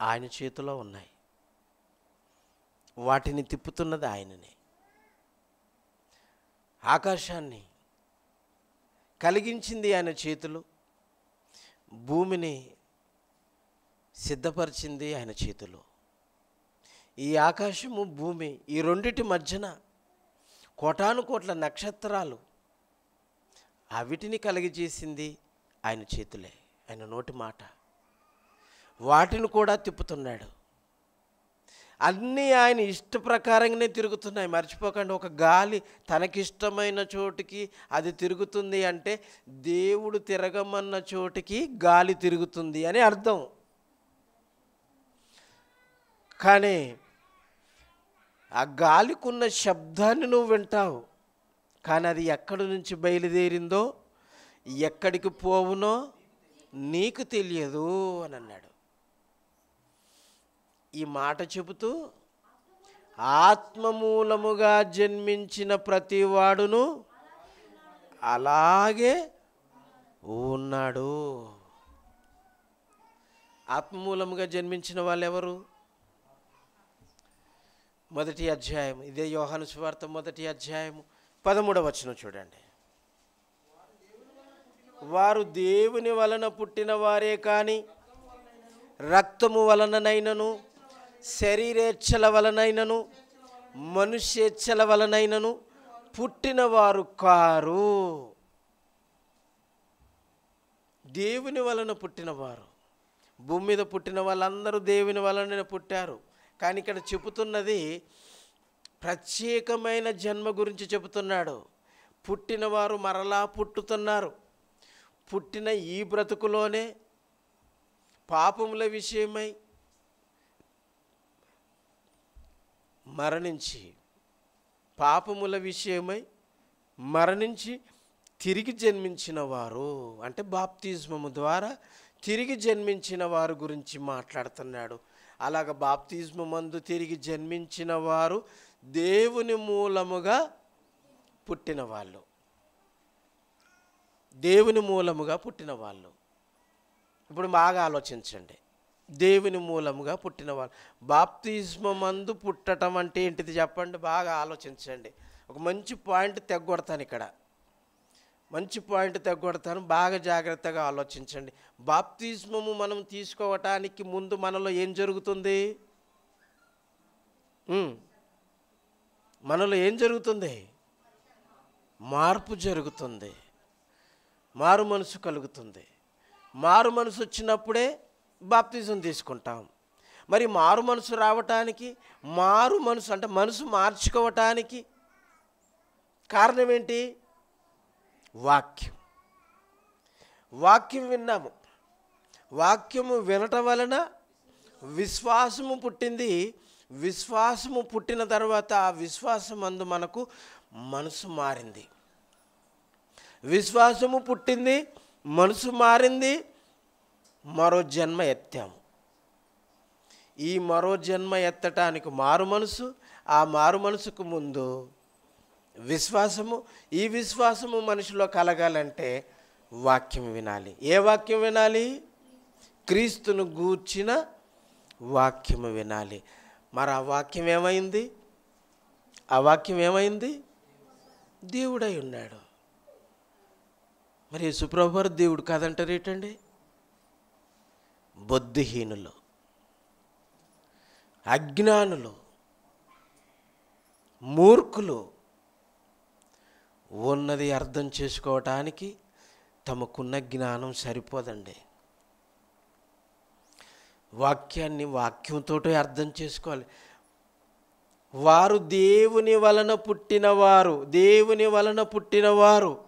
ఆయన చేతిలో ఉన్నాయి. వాటిని తిప్పుతున్నది ఆయననే. ఆకాశాన్ని కలిగించింది ఆయన చేతులు. భూమిని సిద్ధపరిచింది ఆయన చేతిలో. ఈ ఆకాశము భూమి ఈ రెండిటి మధ్యన కోటాను కోట్ల నక్షత్రాలు అవిటిని కలిగజేసింది ఆయన చేతులే ఆయన నోటి మాట. వాటిని కూడా తిప్పుతున్నాడు. అన్నీ ఆయన ఇష్ట ప్రకారంగానే తిరుగుతున్నాయి. మర్చిపోకండి ఒక గాలి తనకిష్టమైన చోటుకి అది తిరుగుతుంది అంటే దేవుడు తిరగమన్న చోటికి గాలి తిరుగుతుంది అని అర్థం. కానీ ఆ గాలికున్న శబ్దాన్ని నువ్వు వింటావు. కానీ అది ఎక్కడి నుంచి బయలుదేరిందో ఎక్కడికి పోవునో నీకు తెలియదు అని అన్నాడు. ఈ మాట చెబుతూ ఆత్మమూలముగా జన్మించిన ప్రతివాడును అలాగే ఉన్నాడు. ఆత్మమూలముగా జన్మించిన వాళ్ళు ఎవరు మొదటి అధ్యాయం. ఇదే యోహాను సువార్త మొదటి అధ్యాయం పదమూడవ వచనం చూడండి. వారు దేవుని వలన పుట్టిన వారే కానీ రక్తము వలననైనను శరీరేచ్ఛల వలనైనను మనుష్యేచ్ఛల వలనైనను పుట్టినవారు కారు. దేవుని వలన పుట్టినవారు. భూమి మీద పుట్టిన వాళ్ళందరూ దేవుని వలన పుట్టారు. కానీ ఇక్కడ చెబుతున్నది ప్రత్యేకమైన జన్మ గురించి చెబుతున్నాడు. పుట్టినవారు మరలా పుట్టుతున్నారు. పుట్టిన ఈ బ్రతుకులోనే పాపముల విషయమై మరణించి పాపముల విషయమై మరణించి తిరిగి జన్మించిన వారు అంటే బాప్తిజమము ద్వారా తిరిగి జన్మించిన వారు గురించి మాట్లాడుతున్నాడు. అలాగ బాప్తిజమందు తిరిగి జన్మించిన వారు దేవుని మూలముగా పుట్టిన వాళ్ళు. దేవుని మూలముగా పుట్టిన వాళ్ళు. ఇప్పుడు బాగా ఆలోచించండి. దేవుని మూలముగా పుట్టినవారు. బాప్తిస్మందు పుట్టడం అంటే ఏంటిది చెప్పండి? బాగా ఆలోచించండి. ఒక మంచి పాయింట్ తెగ్గొడతాను ఇక్కడ. మంచి పాయింట్ తెగ్గొడతాను. బాగా జాగ్రత్తగా ఆలోచించండి. బాప్తిస్మము మనం తీసుకోవటానికి ముందు మనలో ఏం జరుగుతుంది? మనలో ఏం జరుగుతుంది? మార్పు జరుగుతుంది. మారు మనసు కలుగుతుంది. మారు మనసు వచ్చినప్పుడే బాప్తిజం తీసుకుంటాం. మరి మారు మనసు రావటానికి మారు మనసు అంటే మనసు మార్చుకోవటానికి కారణం ఏంటి? వాక్యం. వాక్యం విన్నాము. వాక్యము వినటం వలన విశ్వాసము పుట్టింది. విశ్వాసము పుట్టిన తర్వాత ఆ విశ్వాసం అందు మనకు మనసు మారింది. విశ్వాసము పుట్టింది మనసు మారింది మరో జన్మ ఎత్తాము. ఈ మరో జన్మ ఎత్తటానికి మారు మనసు ఆ మారు మనసుకు ముందు విశ్వాసము. ఈ విశ్వాసము మనిషిలో కలగాలంటే వాక్యం వినాలి. ఏ వాక్యం వినాలి? క్రీస్తును గూర్చిన వాక్యము వినాలి. మరి ఆ వాక్యం ఏమైంది? ఆ వాక్యం ఏమైంది? దేవుడై ఉన్నాడు. మరి సుప్రభర్ దేవుడు కాదంటారు ఏంటండి బుద్ధిహీనులు అజ్ఞానులు మూర్ఖులు ఉన్నది అర్థం చేసుకోవటానికి తమకున్న జ్ఞానం సరిపోదండి. వాక్యాన్ని వాక్యంతో అర్థం చేసుకోవాలి. వారు దేవుని వలన పుట్టినవారు దేవుని వలన పుట్టినవారు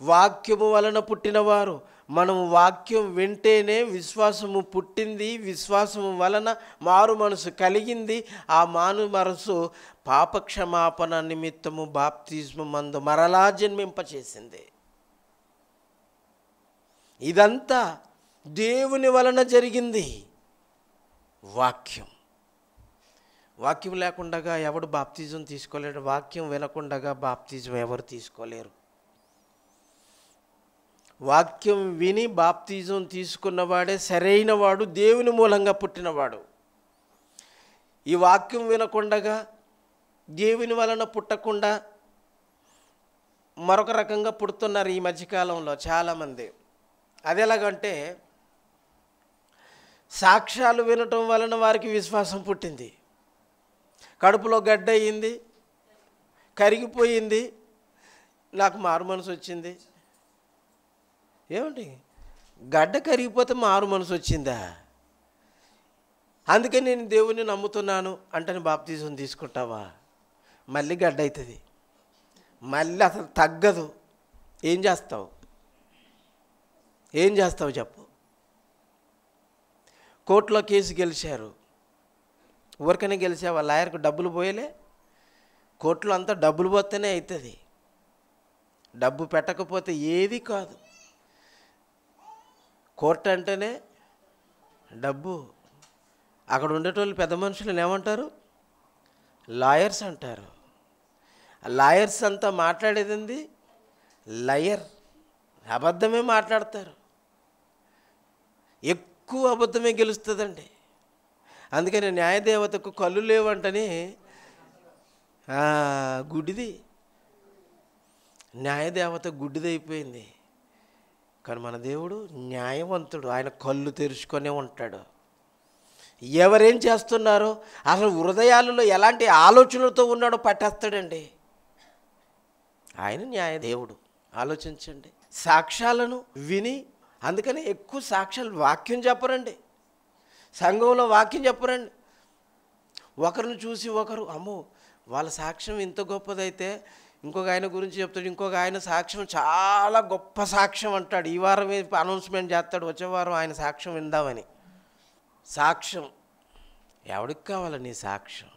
వాక్యము వలన పుట్టినవారు మనం వాక్యం వింటేనే విశ్వాసము పుట్టింది విశ్వాసము వలన మారు మనసు కలిగింది. ఆ మాను మనసు పాపక్షమాపణ నిమిత్తము బాప్తిజము మందు మరలా జన్మింపచేసింది. ఇదంతా దేవుని వలన జరిగింది. వాక్యం. వాక్యం లేకుండా ఎవడు బాప్తిజం తీసుకోలేడు. వాక్యం వినకుండా బాప్తిజం ఎవరు తీసుకోలేరు. వాక్యం విని బాప్తిజం తీసుకున్నవాడే సరైనవాడు దేవుని మూలంగా పుట్టినవాడు. ఈ వాక్యం వినకుండగా దేవుని వలన పుట్టకుండా మరొక రకంగా పుడుతున్నారు ఈ మధ్యకాలంలో చాలామంది. అది ఎలాగంటే సాక్ష్యాలు వినటం వలన వారికి విశ్వాసం పుట్టింది. కడుపులో గడ్డ అయ్యింది కరిగిపోయింది నాకు మారు మనసు వచ్చింది. ఏమండి? గడ్డ కరిగిపోతే మారు మనసు వచ్చిందా? అందుకే నేను దేవుణ్ణి నమ్ముతున్నాను అంటే బాప్తీసం తీసుకుంటావా? మళ్ళీ గడ్డ అవుతుంది. మళ్ళీ అసలు తగ్గదు. ఏం చేస్తావు? ఏం చేస్తావు చెప్పు. కోర్టులో కేసు గెలిచారు. ఊరికనే గెలిచావా? లాయర్కు డబ్బులు పోయలే? కోర్టులో అంతా డబ్బులు పోతేనే అవుతుంది. డబ్బు పెట్టకపోతే ఏది కాదు. కోర్టు అంటేనే డబ్బు. అక్కడ ఉండేటోళ్ళు పెద్ద మనుషులను ఏమంటారు? లాయర్స్ అంటారు. లాయర్స్ అంతా మాట్లాడేది లయర్. అబద్ధమే మాట్లాడతారు. ఎక్కువ అబద్ధమే గెలుస్తుందండి. అందుకని న్యాయదేవతకు కళ్ళు లేవంటని ఆ, గుడిది. న్యాయదేవత గుడ్డిదైపోయింది కానీ మన దేవుడు న్యాయవంతుడు. ఆయన కళ్ళు తెరుచుకొనే ఉంటాడు. ఎవరేం చేస్తున్నారో అసలు హృదయాలలో ఎలాంటి ఆలోచనలతో ఉన్నాడో పట్టేస్తాడండి. ఆయన న్యాయ దేవుడు. ఆలోచించండి. సాక్ష్యాలను విని అందుకని ఎక్కువ సాక్ష్యాలు వాక్యం చెప్పరండి. సంఘంలో వాక్యం చెప్పరండి. ఒకరిని చూసి ఒకరు అమ్మో వాళ్ళ సాక్ష్యం ఇంత గొప్పదైతే ఇంకొక ఆయన గురించి చెప్తాడు ఇంకొక ఆయన సాక్ష్యం చాలా గొప్ప సాక్ష్యం అంటాడు. ఈ వారం అనౌన్స్మెంట్ చేస్తాడు వచ్చే వారం ఆయన సాక్ష్యం విందామని. సాక్ష్యం. ఎవడికి కావాలి నీ సాక్ష్యం?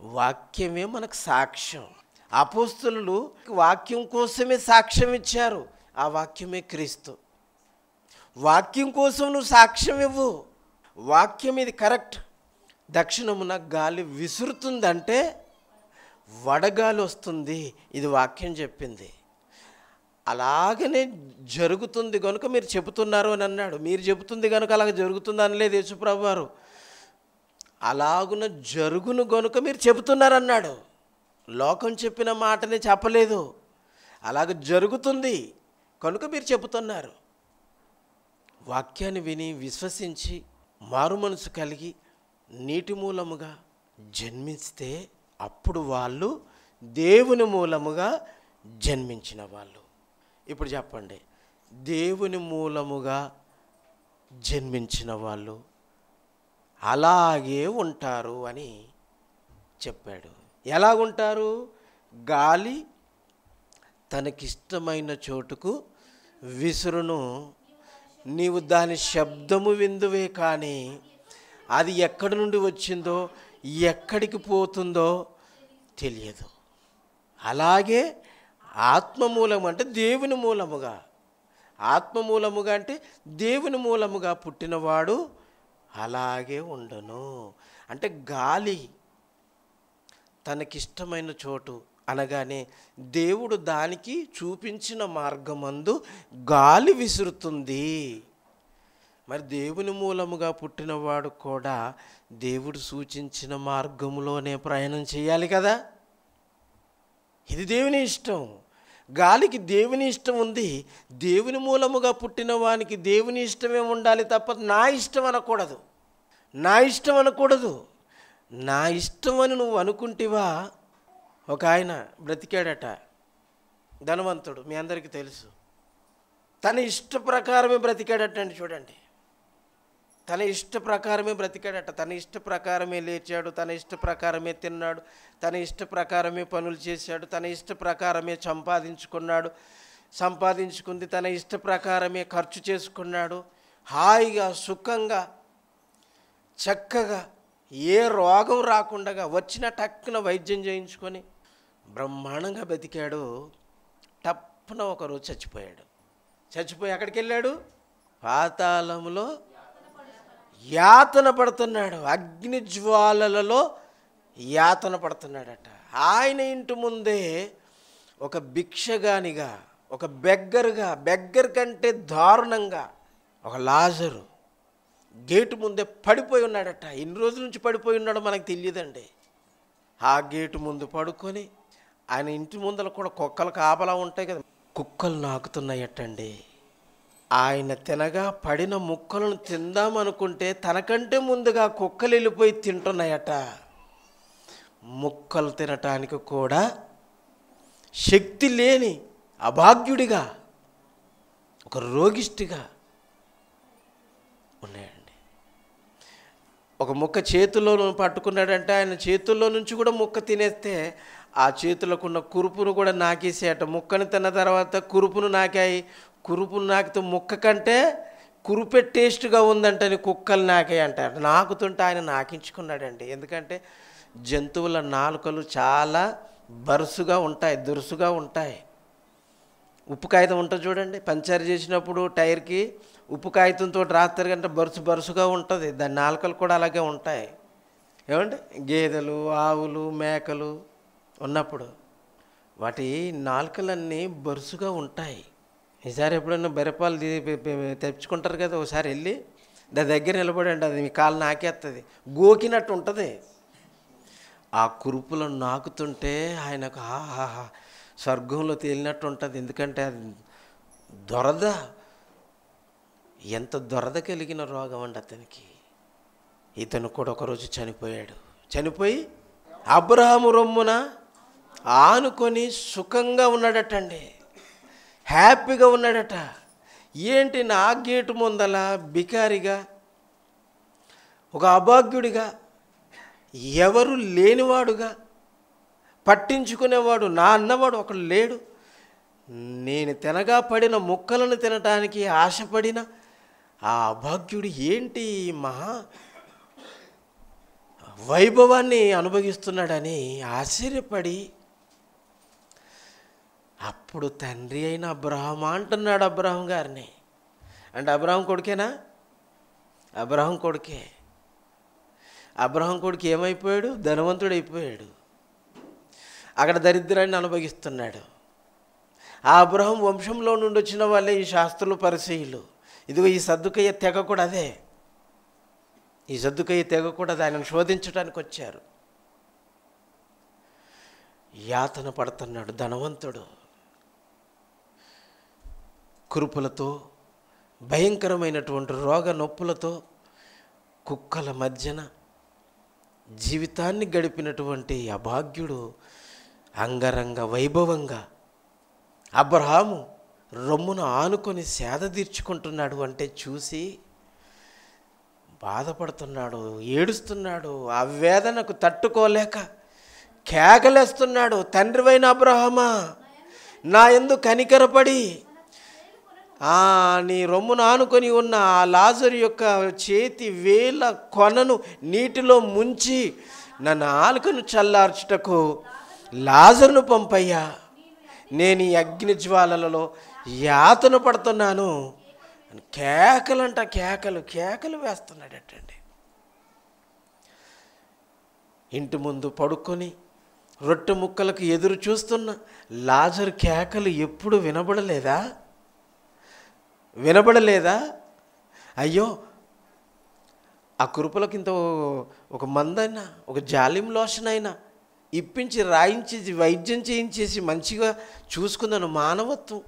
వాక్యమే మనకు సాక్ష్యం. అపోస్తులు వాక్యం కోసమే సాక్ష్యం ఇచ్చారు ఆ వాక్యమే క్రీస్తు. వాక్యం కోసం నువ్వు సాక్ష్యం ఇవ్వు. వాక్యం ఇది కరెక్ట్. దక్షిణమున గాలి విసురుతుందంటే వడగాలి వస్తుంది ఇది వాక్యం చెప్పింది. అలాగనే జరుగుతుంది కనుక మీరు చెబుతున్నారు అని అన్నాడు. మీరు చెబుతుంది కనుక అలాగ జరుగుతుంది అనలేదు యేసుప్రభు వారు అలాగున జరుగును గనుక మీరు చెబుతున్నారన్నాడు లోకం చెప్పిన మాటని చెప్పలేదు. అలాగ జరుగుతుంది కనుక మీరు చెబుతున్నారు. వాక్యాన్ని విని విశ్వసించి మారు మనసు కలిగి నీటి మూలముగా జన్మిస్తే అప్పుడు వాళ్ళు దేవుని మూలముగా జన్మించిన వాళ్ళు. ఇప్పుడు చెప్పండి. దేవుని మూలముగా జన్మించిన వాళ్ళు అలాగే ఉంటారు అని చెప్పాడు. ఎలాగుంటారు? గాలి తనకిష్టమైన చోటుకు విసురును. నీవు దాని శబ్దము విందువే కానీ అది ఎక్కడి నుండి వచ్చిందో ఎక్కడికి పోతుందో తెలియదు. అలాగే ఆత్మ మూలం అంటే దేవుని మూలముగా. ఆత్మ మూలముగా అంటే దేవుని మూలముగా పుట్టినవాడు అలాగే ఉండను. అంటే గాలి తనకిష్టమైన చోటు అనగానే దేవుడు దానికి చూపించిన మార్గమందు గాలి విసురుతుంది. మరి దేవుని మూలముగా పుట్టినవాడు కూడా దేవుడు సూచించిన మార్గంలోనే ప్రయాణం చేయాలి కదా? ఇది దేవుని ఇష్టం. గాలికి దేవుని ఇష్టం ఉంది దేవుని మూలముగా పుట్టిన వానికి దేవుని ఇష్టమే ఉండాలి తప్ప నా ఇష్టం అనకూడదు. నా ఇష్టం అనకూడదు. నా ఇష్టం అని నువ్వు అనుకుంటివా? ఒక ఆయన బ్రతికాడట ధనవంతుడు మీ అందరికీ తెలుసు. తన ఇష్ట ప్రకారమే బ్రతికాడటండి చూడండి. తన ఇష్ట ప్రకారమే బ్రతికాడట. తన ఇష్ట ప్రకారమే లేచాడు తన ఇష్ట ప్రకారమే తిన్నాడు తన ఇష్ట ప్రకారమే పనులు చేశాడు తన ఇష్ట ప్రకారమే సంపాదించుకున్నాడు సంపాదించుకుంది తన ఇష్ట ప్రకారమే ఖర్చు చేసుకున్నాడు. హాయిగా సుఖంగా చక్కగా ఏ రోగం రాకుండా వచ్చిన టక్కున వైద్యం చేయించుకొని బ్రహ్మాండంగా బతికాడు. టప్పున ఒకరోజు చచ్చిపోయాడు. చచ్చిపోయి ఎక్కడికి వెళ్ళాడు పాతాళంలో యాతన పడుతున్నాడు. అగ్ని జ్వాలలలో యాతన పడుతున్నాడట. ఆయన ఇంటి ముందే ఒక భిక్షగానిగా ఒక బెగ్గరుగా బెగ్గర్ కంటే దారుణంగా ఒక లాజరు గేటు ముందే పడిపోయి ఉన్నాడట. ఎన్ని రోజుల నుంచి పడిపోయి ఉన్నాడో మనకు తెలియదండి. ఆ గేటు ముందు పడుకొని ఆయన ఇంటి ముందర కూడా కుక్కలు కాపలా ఉంటాయి కదా. కుక్కలు నాకుతున్నాయటండి. ఆయన తినగా పడిన ముక్కలను తిందామనుకుంటే తనకంటే ముందుగా కుక్కలు వెళ్ళిపోయి తింటున్నాయట. ముక్కలు తినటానికి కూడా శక్తి లేని అభాగ్యుడిగా ఒక రోగిష్టిగా ఉన్నాయండి ఒక ముక్క చేతుల్లో పట్టుకున్నాడంటే ఆయన చేతుల్లో నుంచి కూడా ముక్క తినేస్తే ఆ చేతులకున్న కురుపును కూడా నాకేసేట ముక్కను తిన్న తర్వాత కురుపును నాకాయి. కురుపు నాకితే ముక్క కంటే కురుపే టేస్ట్గా ఉందంటని కుక్కలు నాకే అంటారు. నాకుతుంటే ఆయన నాకించుకున్నాడండి. ఎందుకంటే జంతువుల నాలుకలు చాలా బరుసుగా ఉంటాయి దురుసుగా ఉంటాయి. ఉప్పు కాగితం ఉంటుంది చూడండి. పంచర్ చేసినప్పుడు టైర్కి ఉప్పు కాగితంతో రాస్తారు కంటే బరుసు బరుసుగా ఉంటుంది. దాని నాలుకలు కూడా అలాగే ఉంటాయి. ఏమంటే గేదెలు ఆవులు మేకలు ఉన్నప్పుడు వాటి నాలుకలన్నీ బరుసుగా ఉంటాయి. ఈసారి ఎప్పుడైనా బెరపాలు తెచ్చుకుంటారు కదా ఒకసారి వెళ్ళి దాని దగ్గర నిలబడండి అది మీ కాలు నాకేస్తుంది గోకినట్టు ఉంటుంది. ఆ కురుపులను నాకుతుంటే ఆయనకు ఆహాహా స్వర్గంలో తేలినట్టు ఉంటుంది. ఎందుకంటే అది దొరద. ఎంత దొరద కలిగిన రోగం అండి అతనికి. ఇతను కూడా ఒకరోజు చనిపోయాడు. చనిపోయి అబ్రహాము రొమ్మున ఆనుకొని సుఖంగా ఉన్నాడటండి. హ్యాపీగా ఉన్నాడట. ఏంటి నా గేటు ముందల బికారిగా ఒక అభాగ్యుడిగా ఎవరు లేనివాడుగా పట్టించుకునేవాడు నా అన్నవాడు ఒకడు లేడు. నేను తినగా పడిన ముక్కలను తినటానికి ఆశపడిన ఆ అభాగ్యుడు ఏంటి మహా వైభవాన్ని అనుభవిస్తున్నాడని ఆశ్చర్యపడి అప్పుడు తండ్రి అయిన అబ్రహం అంటున్నాడు అబ్రహం గారిని. అంటే అబ్రహం కొడుకేనా? అబ్రహం కొడుకే. అబ్రహం కొడుకు ఏమైపోయాడు? ధనవంతుడు అయిపోయాడు అక్కడ దరిద్రాన్ని అనుభవిస్తున్నాడు. ఆ అబ్రహం వంశంలో నుండి వచ్చిన వాళ్ళే ఈ శాస్త్రులు పరిచయులు ఇదిగో ఈ సర్దుకయ్య తెగ కూడా అదే. ఈ సర్దుకయ్య తెగ కూడా ఆయనను శోధించడానికి వచ్చారు. యాతన పడుతున్నాడు ధనవంతుడు. కురుపులతో భయంకరమైనటువంటి రోగ నొప్పులతో కుక్కల మధ్యన జీవితాన్ని గడిపినటువంటి అభాగ్యుడు అంగరంగ వైభవంగా అబ్రహాము రొమ్మును ఆనుకొని సేద తీర్చుకుంటున్నాడు అంటే చూసి బాధపడుతున్నాడు ఏడుస్తున్నాడు ఆ వేదనకు తట్టుకోలేక కేకలేస్తున్నాడు తండ్రివైన అబ్రహమా నా ఎందు కనికరపడి నీ రొమ్మును ఆనుకొని ఉన్న ఆ లాజరు యొక్క చేతి వేల కొనను నీటిలో ముంచి నన్ను ఆలుకను చల్లార్చుటకు లాజర్ను పంపయ్యా. నేను ఈ అగ్ని జ్వాలలలో యాతన పడుతున్నాను. కేకలంట కేకలు కేకలు వేస్తున్నాడటండి. ఇంటి ముందు పడుకొని రొట్టె ముక్కలకు ఎదురు చూస్తున్న లాజర్ కేకలు ఎప్పుడు వినబడలేదా? వినబడలేదా? అయ్యో ఆ కురుపులకి ఇంత ఒక మందైనా ఒక జాలిం లోషన్ అయినా ఇప్పించి రాయించి వైద్యం చేయించేసి మంచిగా చూసుకుందాను మానవత్వం.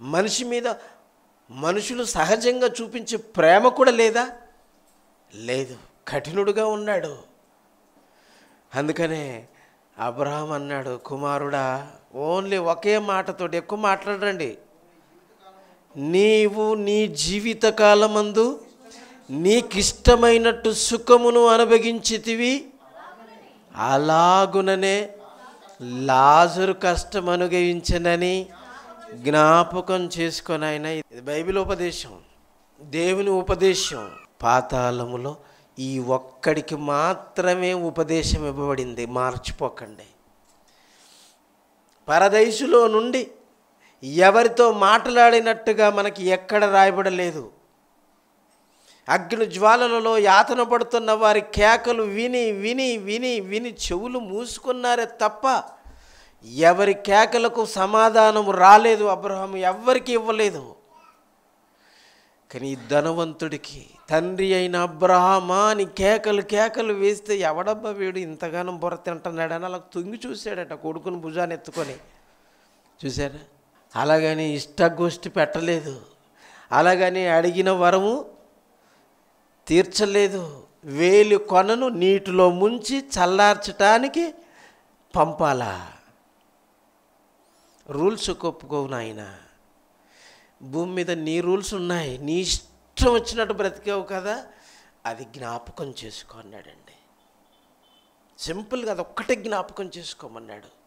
మనిషి మీద మనుషులు సహజంగా చూపించే ప్రేమ కూడా లేదా? లేదు కఠినుడుగా ఉన్నాడు. అందుకనే అబ్రహాం అన్నాడు కుమారుడా ఓన్లీ ఒకే మాటతోటి ఎక్కువ మాట్లాడరండి. నీవు నీ జీవితకాలమందు నీకిష్టమైనట్టు సుఖమును అనుభవించితివి అలాగుననే లాజరు కష్టం అనుభవించనని జ్ఞాపకం చేసుకొని ఆయన ఇది బైబిల్ ఉపదేశం దేవుని ఉపదేశం. పాతాళములో ఈ ఒక్కడికి మాత్రమే ఉపదేశం ఇవ్వబడింది మార్చిపోకండి. పరదైసులో నుండి ఎవరితో మాట్లాడినట్టుగా మనకి ఎక్కడ రాయబడలేదు. అగ్ని జ్వాలలలో యాతన పడుతున్న వారి కేకలు విని విని విని విని చెవులు మూసుకున్నారే తప్ప ఎవరి కేకలకు సమాధానం రాలేదు అబ్రహం ఎవ్వరికి ఇవ్వలేదు. కానీ ధనవంతుడికి తండ్రి అయిన అబ్రహమా అని కేకలు కేకలు వేస్తే ఎవడబ్బా వీడు ఇంతగానం బుర్ర తింటున్నాడని అలా తొంగి చూశాడట కొడుకుని భుజాన్ని ఎత్తుకొని. చూసారా అలాగని ఇష్టగోష్ఠి పెట్టలేదు. అలాగని అడిగిన వరము తీర్చలేదు. వేలి కొనను నీటిలో ముంచి చల్లార్చటానికి పంపాలా? రూల్స్ ఒప్పుకోవు నాయన. భూమి మీద నీ రూల్స్ ఉన్నాయి. నీ ఇష్టం వచ్చినట్టు బ్రతికావు కదా? అది జ్ఞాపకం చేసుకో అన్నాడండి. సింపుల్గా అది ఒక్కటే జ్ఞాపకం చేసుకోమన్నాడు.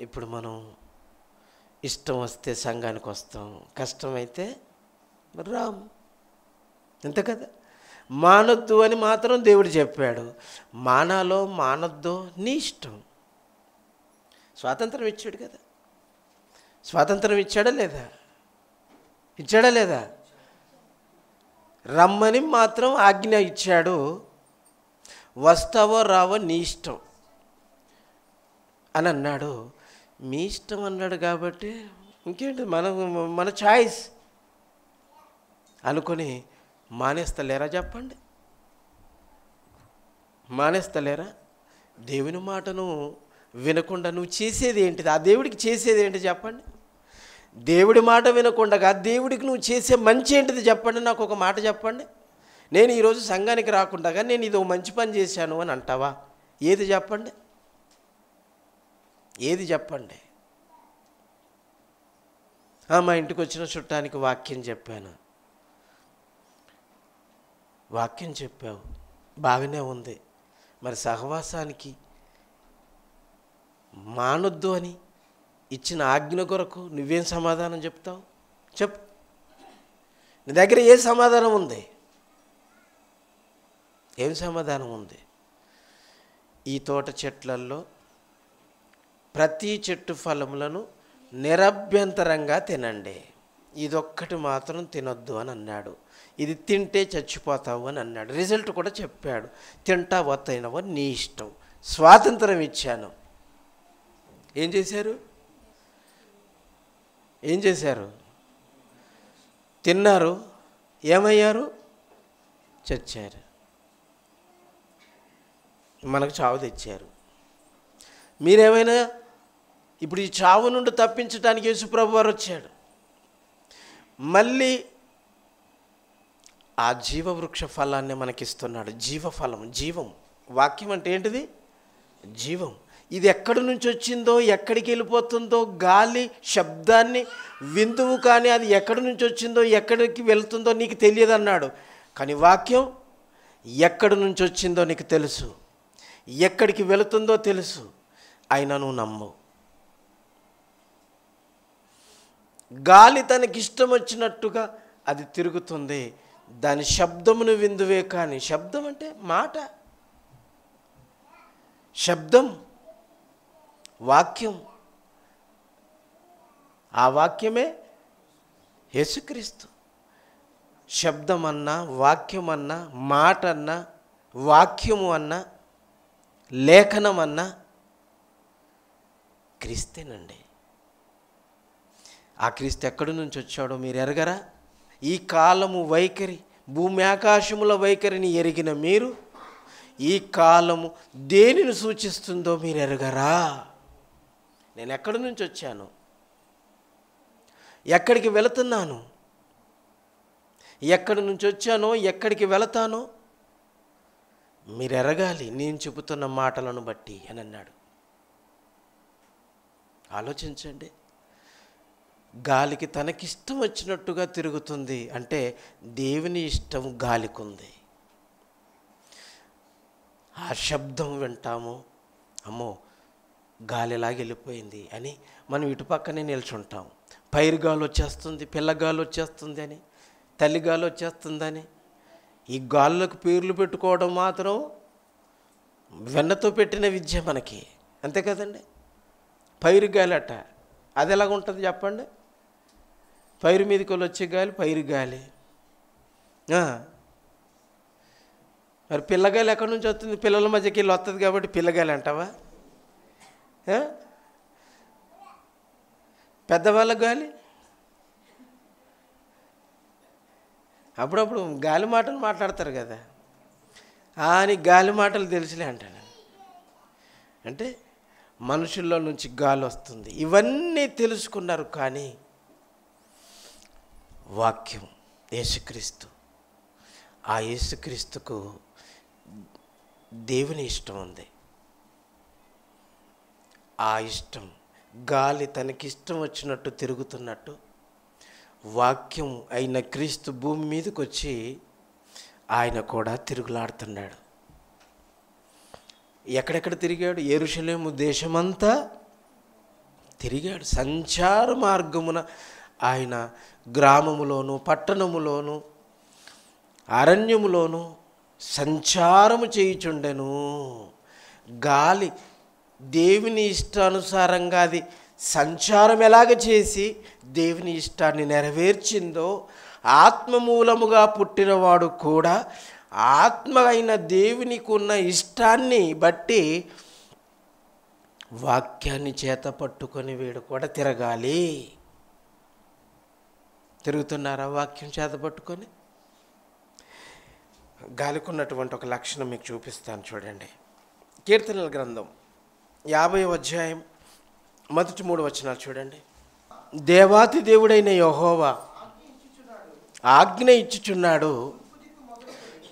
ఇప్పుడు మనం ఇష్టం వస్తే సంఘానికి వస్తాం కష్టమైతే రాము అంతే కదా? మానొద్దు అని మాత్రం దేవుడు చెప్పాడు. మానాలో మానొద్దో నీ ఇష్టం. స్వాతంత్రం ఇచ్చాడు కదా? స్వాతంత్రం ఇచ్చాడా లేదా? ఇచ్చాడా లేదా? రమ్మని మాత్రం ఆజ్ఞ ఇచ్చాడు. వస్తావో రావో నీ ఇష్టం అని అన్నాడు. మీ ఇష్టం అన్నాడు కాబట్టి ఇంకేంటి? మన మన చాయిస్ అనుకొని మానేస్తలేరా చెప్పండి? మానేస్తలేరా? దేవుని మాటను వినకుండా నువ్వు చేసేది ఏంటిది? ఆ దేవుడికి చేసేది ఏంటి చెప్పండి? దేవుడి మాట వినకుండా దేవుడికి నువ్వు చేసే మంచి ఏంటిది చెప్పండి? నాకు ఒక మాట చెప్పండి. నేను ఈరోజు సంఘానికి రాకుండా నేను ఇది మంచి పని చేశాను అని అంటావా? ఏది చెప్పండి? ఏది చెప్పండి? మా ఇంటికి వచ్చిన చుట్టానికి వాక్యం చెప్పాను. వాక్యం చెప్పావు. బాగానే ఉంది. మరి సహవాసానికి మానొద్దు అని ఇచ్చిన ఆజ్ఞ కొరకు నువ్వేం సమాధానం చెప్తావు? చెప్పు. నీ దగ్గర ఏ సమాధానం ఉంది? ఏం సమాధానం ఉంది? ఈ తోట చెట్లల్లో ప్రతి చెట్టు ఫలములను నిరభ్యంతరంగా తినండి. ఇదొక్కటి మాత్రం తినొద్దు అని అన్నాడు. ఇది తింటే చచ్చిపోతావు అని అన్నాడు. రిజల్ట్ కూడా చెప్పాడు. తింటా వత్తైనవో నీ ఇష్టం. స్వాతంత్రం ఇచ్చాను. ఏం చేశారు? ఏం చేశారు? తిన్నారు. ఏమయ్యారు? చచ్చారు. మనకు చావు తెచ్చారు. మీరేమైనా ఇప్పుడు ఈ చావు నుండి తప్పించడానికి యేసుప్రభు వారు వచ్చాడు. మళ్ళీ ఆ జీవవృక్ష ఫలాన్ని మనకిస్తున్నాడు. జీవఫలం జీవం. వాక్యం అంటే ఏంటిది? జీవం. ఇది ఎక్కడి నుంచి వచ్చిందో ఎక్కడికి వెళ్ళిపోతుందో గాలి శబ్దాన్ని విందువు కానీ అది ఎక్కడి నుంచి వచ్చిందో ఎక్కడికి వెళ్తుందో నీకు తెలియదు అన్నాడు కానీ వాక్యం ఎక్కడి నుంచి వచ్చిందో నీకు తెలుసు. ఎక్కడికి వెళుతుందో తెలుసు. అయినా నువ్వు నమ్మవు. గాలి తనకిష్టం వచ్చినట్టుగా అది తిరుగుతుంది. దాని శబ్దమును విందువే కానీ శబ్దం అంటే మాట. శబ్దం వాక్యం. ఆ వాక్యమే యేసుక్రీస్తు. శబ్దం అన్నా వాక్యం అన్నా మాట అన్నా వాక్యము అన్నా లేఖనం అన్నా క్రీస్తేనండి. ఆ క్రీస్తు ఎక్కడి నుంచి వచ్చాడో మీరు ఎరగరా? ఈ కాలము వైఖరి భూమి ఆకాశముల వైఖరిని ఎరిగిన మీరు ఈ కాలము దేనిని సూచిస్తుందో మీరు ఎరగరా? నేను ఎక్కడి నుంచి వచ్చాను? ఎక్కడికి వెళుతున్నాను? ఎక్కడి నుంచి వచ్చానో ఎక్కడికి వెళతానో మీరు ఎరగాలి. నేను చెబుతున్న మాటలను బట్టి అని అన్నాడు. ఆలోచించండి. గాలికి తనకిష్టం వచ్చినట్టుగా తిరుగుతుంది అంటే దేవుని ఇష్టం గాలికుంది. ఆ శబ్దం వింటాము అమ్మో గాలిలాగా వెళ్ళిపోయింది అని మనం ఇటు పక్కనే నిల్చుంటాం. పైరు గాలి వచ్చేస్తుంది పిల్లగాలి వచ్చేస్తుంది అని తల్లి గాలి వచ్చేస్తుందని ఈ గాల్లోకి పేర్లు పెట్టుకోవడం మాత్రం వెన్నతో పెట్టిన విద్య మనకి. అంతే కదండి? పైరు గాలి అట అది ఎలాగుంటుంది చెప్పండి? పైరు మీదకి వాళ్ళు వచ్చే గాలి పైరు గాలి మరి పిల్లగాలి ఎక్కడి నుంచి వస్తుంది? పిల్లల మధ్యకి వెళ్ళి వస్తుంది కాబట్టి పిల్లగాలి అంటావా? పెద్దవాళ్ళ గాలి? అప్పుడప్పుడు గాలి మాటలు మాట్లాడతారు కదా. అని గాలి మాటలు తెలుసులే అంటాను. అంటే మనుషుల్లో నుంచి గాలి వస్తుంది. ఇవన్నీ తెలుసుకున్నారు కానీ వాక్యం యేసుక్రీస్తు. ఆ యేసుక్రీస్తుకు దేవుని ఇష్టం ఉంది. ఆ ఇష్టం గాలి తనకిష్టం వచ్చినట్టు తిరుగుతున్నట్టు వాక్యం అయిన క్రీస్తు భూమి మీదకి వచ్చి ఆయన కూడా తిరుగులాడుతున్నాడు. ఎక్కడెక్కడ తిరిగాడు? ఎరుషలేము దేశమంతా తిరిగాడు. సంచార మార్గమున ఆయన గ్రామములోను పట్టణములోను అరణ్యములోను సంచారము చేయుచుండెను. గాలి దేవుని ఇష్టానుసారంగా అది సంచారం ఎలాగ చేసి దేవుని ఇష్టాన్ని నెరవేర్చిందో ఆత్మ మూలముగా పుట్టినవాడు కూడా ఆత్మ అయిన దేవునికి ఉన్న ఇష్టాన్ని బట్టి వాక్యాన్ని చేత పట్టుకొని వీడు కూడా తిరగాలి. తిరుగుతున్నారా వాక్యం చేత పట్టుకొని? గాలికున్నటువంటి ఒక లక్షణం మీకు చూపిస్తాను చూడండి. కీర్తనల గ్రంథం యాభై అధ్యాయం మొదటి మూడు వచనాలు చూడండి. దేవాతి దేవుడైన యహోవా ఆజ్ఞ ఇచ్చుచున్నాడు.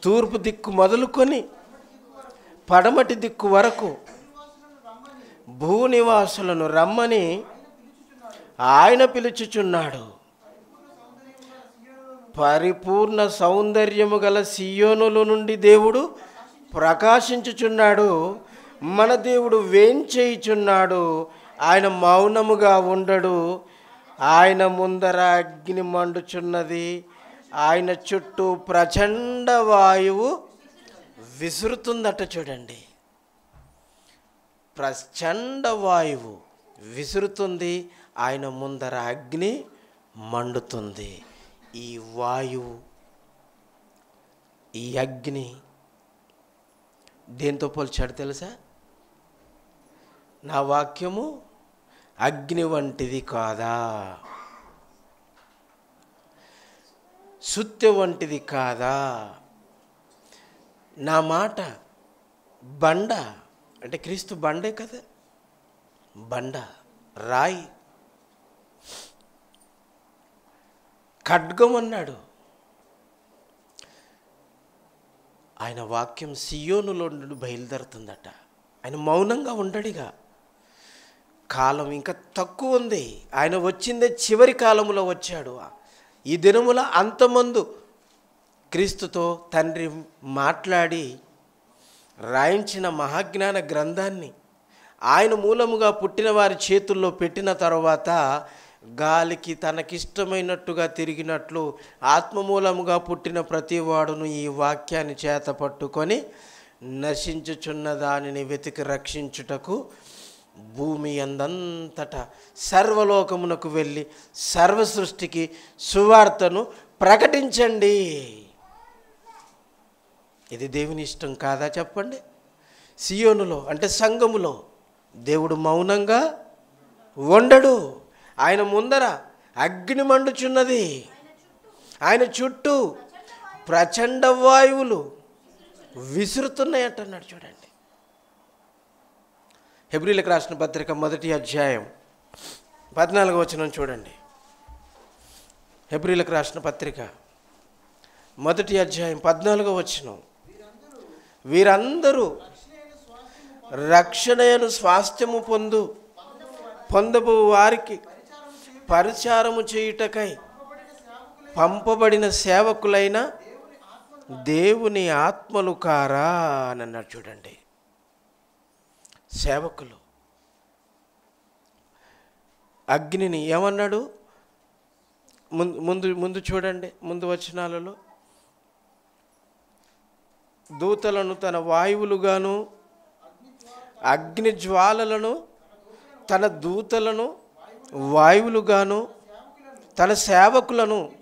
తూర్పు దిక్కు మొదలుకొని పడమటి దిక్కు వరకు భూనివాసులను రమ్మని ఆయన పిలుచుచున్నాడు. పరిపూర్ణ సౌందర్యము గల సియోనుల నుండి దేవుడు ప్రకాశించుచున్నాడు. మన దేవుడు వేంచేయుచున్నాడు ఆయన మౌనముగా ఉండడు. ఆయన ముందర అగ్ని మండుచున్నది. ఆయన చుట్టూ ప్రచండ వాయువు విసురుతుందట చూడండి. ప్రచండ వాయువు విసురుతుంది ఆయన ముందర అగ్ని మండుతుంది. ఈ వాయువు ఈ అగ్ని దేంతో పోల్చాడు తెలుసా? నా వాక్యము అగ్ని వంటిది కాదా? సుత్తె వంటిది కాదా? నా మాట బండ అంటే క్రీస్తు బండే కదా? బండ రాయి. ఖడ్గం అన్నాడు. ఆయన వాక్యం సియోనులో నుండి బయలుదేరుతుందట. ఆయన మౌనంగా ఉండడిగా. కాలం ఇంకా తక్కువ ఉంది. ఆయన వచ్చిందే చివరి కాలంలో వచ్చాడు. ఈ దినముల అంతమందు క్రీస్తుతో తండ్రి మాట్లాడి రాయించిన మహాజ్ఞాన గ్రంథాన్ని ఆయన మూలముగా పుట్టిన వారి చేతుల్లో పెట్టిన తర్వాత గాలికి తనకిష్టమైనట్టుగా తిరిగినట్లు ఆత్మ మూలముగా పుట్టిన ప్రతివాడును ఈ వాక్యాన్ని చేత పట్టుకొని నశించుచున్న దానిని వెతికి రక్షించుటకు భూమి అందంతట సర్వలోకమునకు వెళ్ళి సర్వ సృష్టికి సువార్తను ప్రకటించండి. ఇది దేవుని ఇష్టం కాదా చెప్పండి? సియోనులో అంటే సంఘములో దేవుడు మౌనంగా ఉండడు. ఆయన ముందర అగ్ని మండుచున్నది. ఆయన చుట్టూ ప్రచండ వాయువులు విసురుతున్నాయట అన్నాడు చూడండి. హెబ్రిలకు రాసిన పత్రిక మొదటి అధ్యాయం పద్నాలుగో వచనం చూడండి. హెబ్రిలకు రాసిన పత్రిక మొదటి అధ్యాయం పద్నాలుగో వచనం. వీరందరూ రక్షణయను స్వాస్థ్యము పొందు పొందబు వారికి పరిచారము చేయుటకై పంపబడిన సేవకులైన దేవుని ఆత్మలు కారా అని అన్నాడు చూడండి. సేవకులు. అగ్నిని ఏమన్నాడు? ముందు ముందు ముందు చూడండి ముందు వచనాలలో. దూతలను తన వాయువులుగాను అగ్ని జ్వాలలను తన దూతలను వాయువులుగాను తన సేవకులను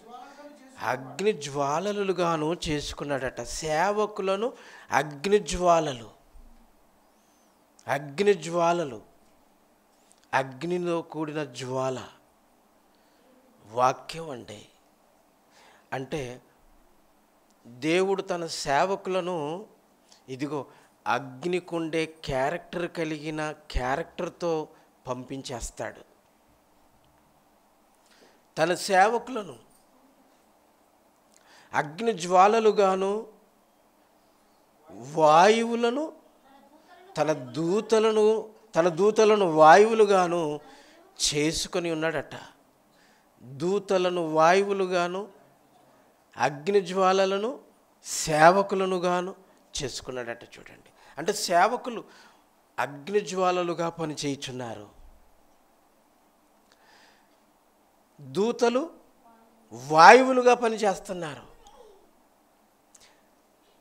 అగ్ని జ్వాలలుగాను చేసుకున్నాడట. సేవకులను అగ్ని జ్వాలలు. అగ్ని జ్వాలలు అగ్నిలో కూడిన జ్వాల వాక్యం అండి. అంటే దేవుడు తన సేవకులను ఇదిగో అగ్నికుండే క్యారెక్టర్ కలిగిన క్యారెక్టర్తో పంపించేస్తాడు. తన సేవకులను అగ్ని జ్వాలలుగాను వాయువులను తన దూతలను తన దూతలను వాయువులుగాను చేసుకొని ఉన్నాడట. దూతలను వాయువులుగాను అగ్నిజ్వాలలను సేవకులనుగాను సేవకులను గాను చేసుకున్నాడట చూడండి. అంటే సేవకులు అగ్నిజ్వాలలుగా పనిచేయుచున్నారు. పని దూతలు వాయువులుగా పనిచేస్తున్నారు.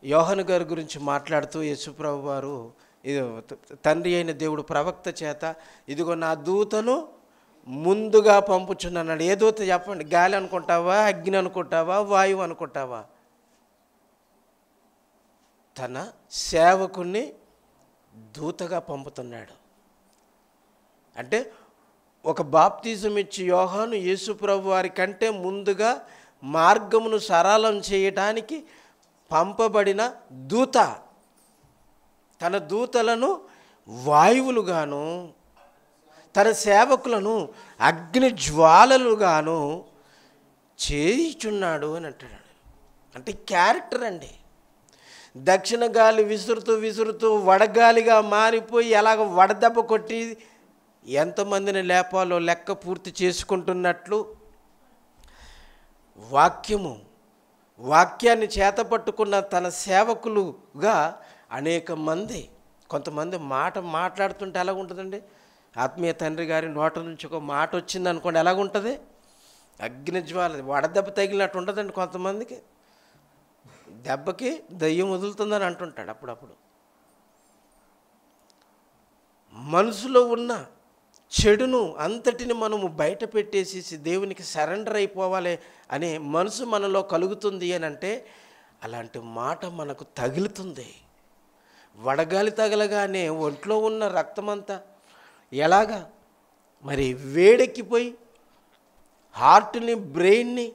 యోహన్ గారి గురించి మాట్లాడుతూ యేసుప్రభు వారు ఇది తండ్రి అయిన దేవుడు ప్రవక్త చేత ఇదిగో నా దూతను ముందుగా పంపుచున్నాడు ఏ దూత చెప్పండి? గాలి అనుకుంటావా? అగ్ని అనుకుంటావా? వాయువు అనుకుంటావా? తన సేవకుణ్ణి దూతగా పంపుతున్నాడు. అంటే ఒక బాప్తిజం ఇచ్చి యోహాను యేసుప్రభు వారి కంటే ముందుగా మార్గమును సరళం చేయటానికి పంపబడిన దూత. తన దూతలను వాయువులుగాను తన సేవకులను అగ్ని జ్వాలలుగాను చేయిచున్నాడు అని అంటాడు అంటే క్యారెక్టర్ అండి. దక్షిణ గాలి విసురుతూ విసురుతూ వడగాలిగా మారిపోయి ఎలాగ వడదెబ్బ కొట్టి ఎంతమందిని లేపాలో లెక్క పూర్తి చేసుకుంటున్నట్లు వాక్యము వాక్యాన్ని చేతపట్టుకున్న తన సేవకులుగా అనేక మంది కొంతమంది మాట మాట్లాడుతుంటే ఎలా ఉంటుందండి ఆత్మీయ తండ్రి గారి నోట నుంచి ఒక మాట వచ్చింది అనుకోండి ఎలాగుంటుంది అగ్నిజ్వాల వడదెబ్బ తగిలినట్టు ఉండదండి కొంతమందికి. దెబ్బకి దయ్యం వదులుతుందని అంటుంటాడు అప్పుడప్పుడు. మనసులో ఉన్న చెడును అంతటిని మనము బయట పెట్టేసేసి దేవునికి సరెండర్ అయిపోవాలి అనే మనసు మనలో కలుగుతుంది అని అంటే అలాంటి మాట మనకు తగులుతుంది. వడగాలి తగలగానే ఒంట్లో ఉన్న రక్తమంతా ఎలాగా? మరి వేడెక్కిపోయి హార్ట్ని బ్రెయిన్ని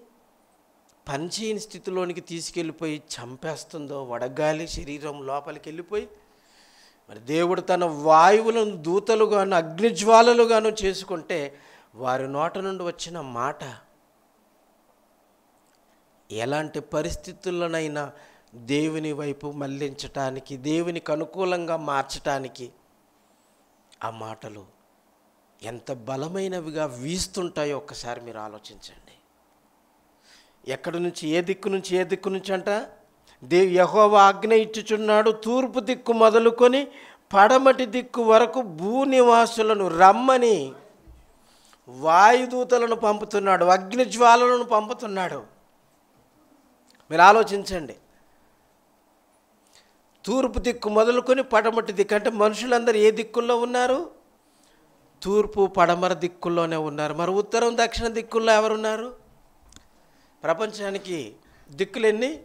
పనిచేయని స్థితిలోనికి తీసుకెళ్ళిపోయి చంపేస్తుందో వడగాలి శరీరం లోపలికి వెళ్ళిపోయి మరి దేవుడు తన వాయువులను దూతలుగాను అగ్నిజ్వాలలుగాను చేసుకుంటే వారి నోట నుండి వచ్చిన మాట ఎలాంటి పరిస్థితుల్లోనైనా దేవుని వైపు మళ్ళించటానికి దేవునికి అనుకూలంగా మార్చటానికి ఆ మాటలు ఎంత బలమైనవిగా వీస్తుంటాయో ఒక్కసారి మీరు ఆలోచించండి. ఎక్కడి నుంచి ఏ దిక్కు నుంచి ఏ దిక్కు నుంచి అంట? దేవు యహోవ ఆజ్ఞ ఇచ్చుచున్నాడు తూర్పు దిక్కు మొదలుకొని పడమటి దిక్కు వరకు భూనివాసులను రమ్మని వాయుదూతలను పంపుతున్నాడు అగ్ని జ్వాలలను పంపుతున్నాడు. మీరు ఆలోచించండి. తూర్పు దిక్కు మొదలుకొని పడమటి దిక్కు. అంటే మనుషులందరూ ఏ దిక్కుల్లో ఉన్నారు? తూర్పు పడమర దిక్కుల్లోనే ఉన్నారు. మరి ఉత్తరం దక్షిణ దిక్కుల్లో ఎవరున్నారు? ప్రపంచానికి దిక్కులు ఎన్ని?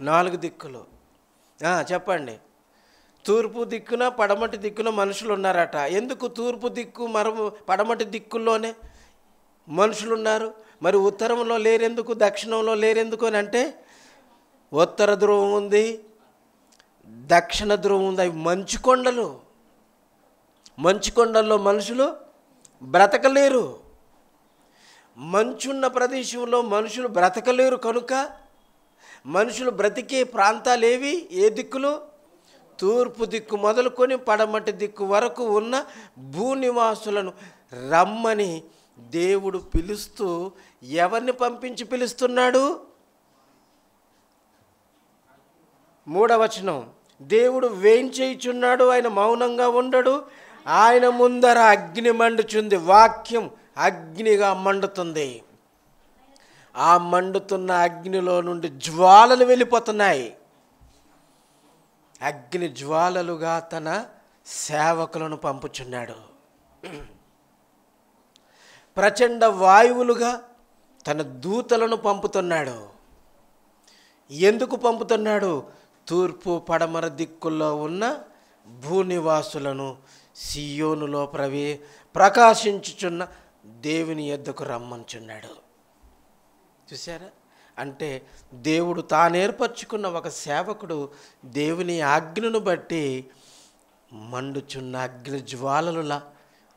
నాలుగు దిక్కులు. చెప్పండి. తూర్పు దిక్కున పడమటి దిక్కున మనుషులు ఉన్నారట. ఎందుకు తూర్పు దిక్కు మరము పడమటి దిక్కుల్లోనే మనుషులు ఉన్నారు మరి ఉత్తరంలో లేరెందుకు దక్షిణంలో లేరెందుకు అని అంటే ఉత్తర ధ్రువం ఉంది దక్షిణ ధ్రువం ఉంది? అవి మంచు కొండలు. మంచు కొండల్లో మనుషులు బ్రతకలేరు. మంచున్న ప్రదేశంలో మనుషులు బ్రతకలేరు కనుక మనుషులు బ్రతికే ప్రాంతాలు ఏవి ఏ దిక్కులు? తూర్పు దిక్కు మొదలుకొని పడమటి దిక్కు వరకు ఉన్న భూనివాసులను రమ్మని దేవుడు పిలుస్తూ ఎవరిని పంపించి పిలుస్తున్నాడు? మూడవచనం. దేవుడు వేయించేయుచున్నాడు ఆయన మౌనంగా ఉండడు. ఆయన ముందర అగ్ని మండుచుంది. వాక్యం అగ్నిగా మండుతుంది. ఆ మండుతున్న అగ్నిలో నుండి జ్వాలలు వెళ్ళిపోతున్నాయి. అగ్ని జ్వాలలుగా తన సేవకులను పంపుచున్నాడు. ప్రచండ వాయువులుగా తన దూతలను పంపుతున్నాడు. ఎందుకు పంపుతున్నాడు? తూర్పు పడమర దిక్కుల్లో ఉన్న భూనివాసులను సియోనులో ప్రవే ప్రకాశించుచున్న దేవుని యొద్దకు రమ్మంచున్నాడు. చూసారా అంటే దేవుడు తానేర్పరచుకున్న ఒక సేవకుడు దేవుని ఆజ్ఞను బట్టి మండుచున్న అగ్ని జ్వాలలులా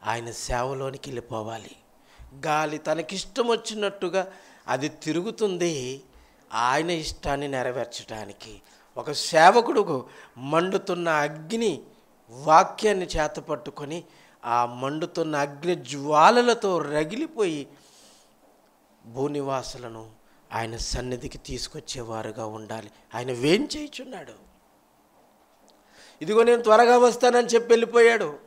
ఆయన సేవలోనికి వెళ్ళిపోవాలి. గాలి తనకిష్టం వచ్చినట్టుగా అది తిరుగుతుంది. ఆయన ఇష్టాన్ని నెరవేర్చడానికి ఒక సేవకుడుకు మండుతున్న అగ్ని వాక్యాన్ని చేతపట్టుకొని ఆ మండుతున్న అగ్ని జ్వాలలతో రగిలిపోయి భూనివాసులను ఆయన సన్నిధికి తీసుకొచ్చేవారుగా ఉండాలి. ఆయన వేం చేయుచున్నాడు? ఇదిగో నేను త్వరగా వస్తానని చెప్పి వెళ్ళిపోయాడు.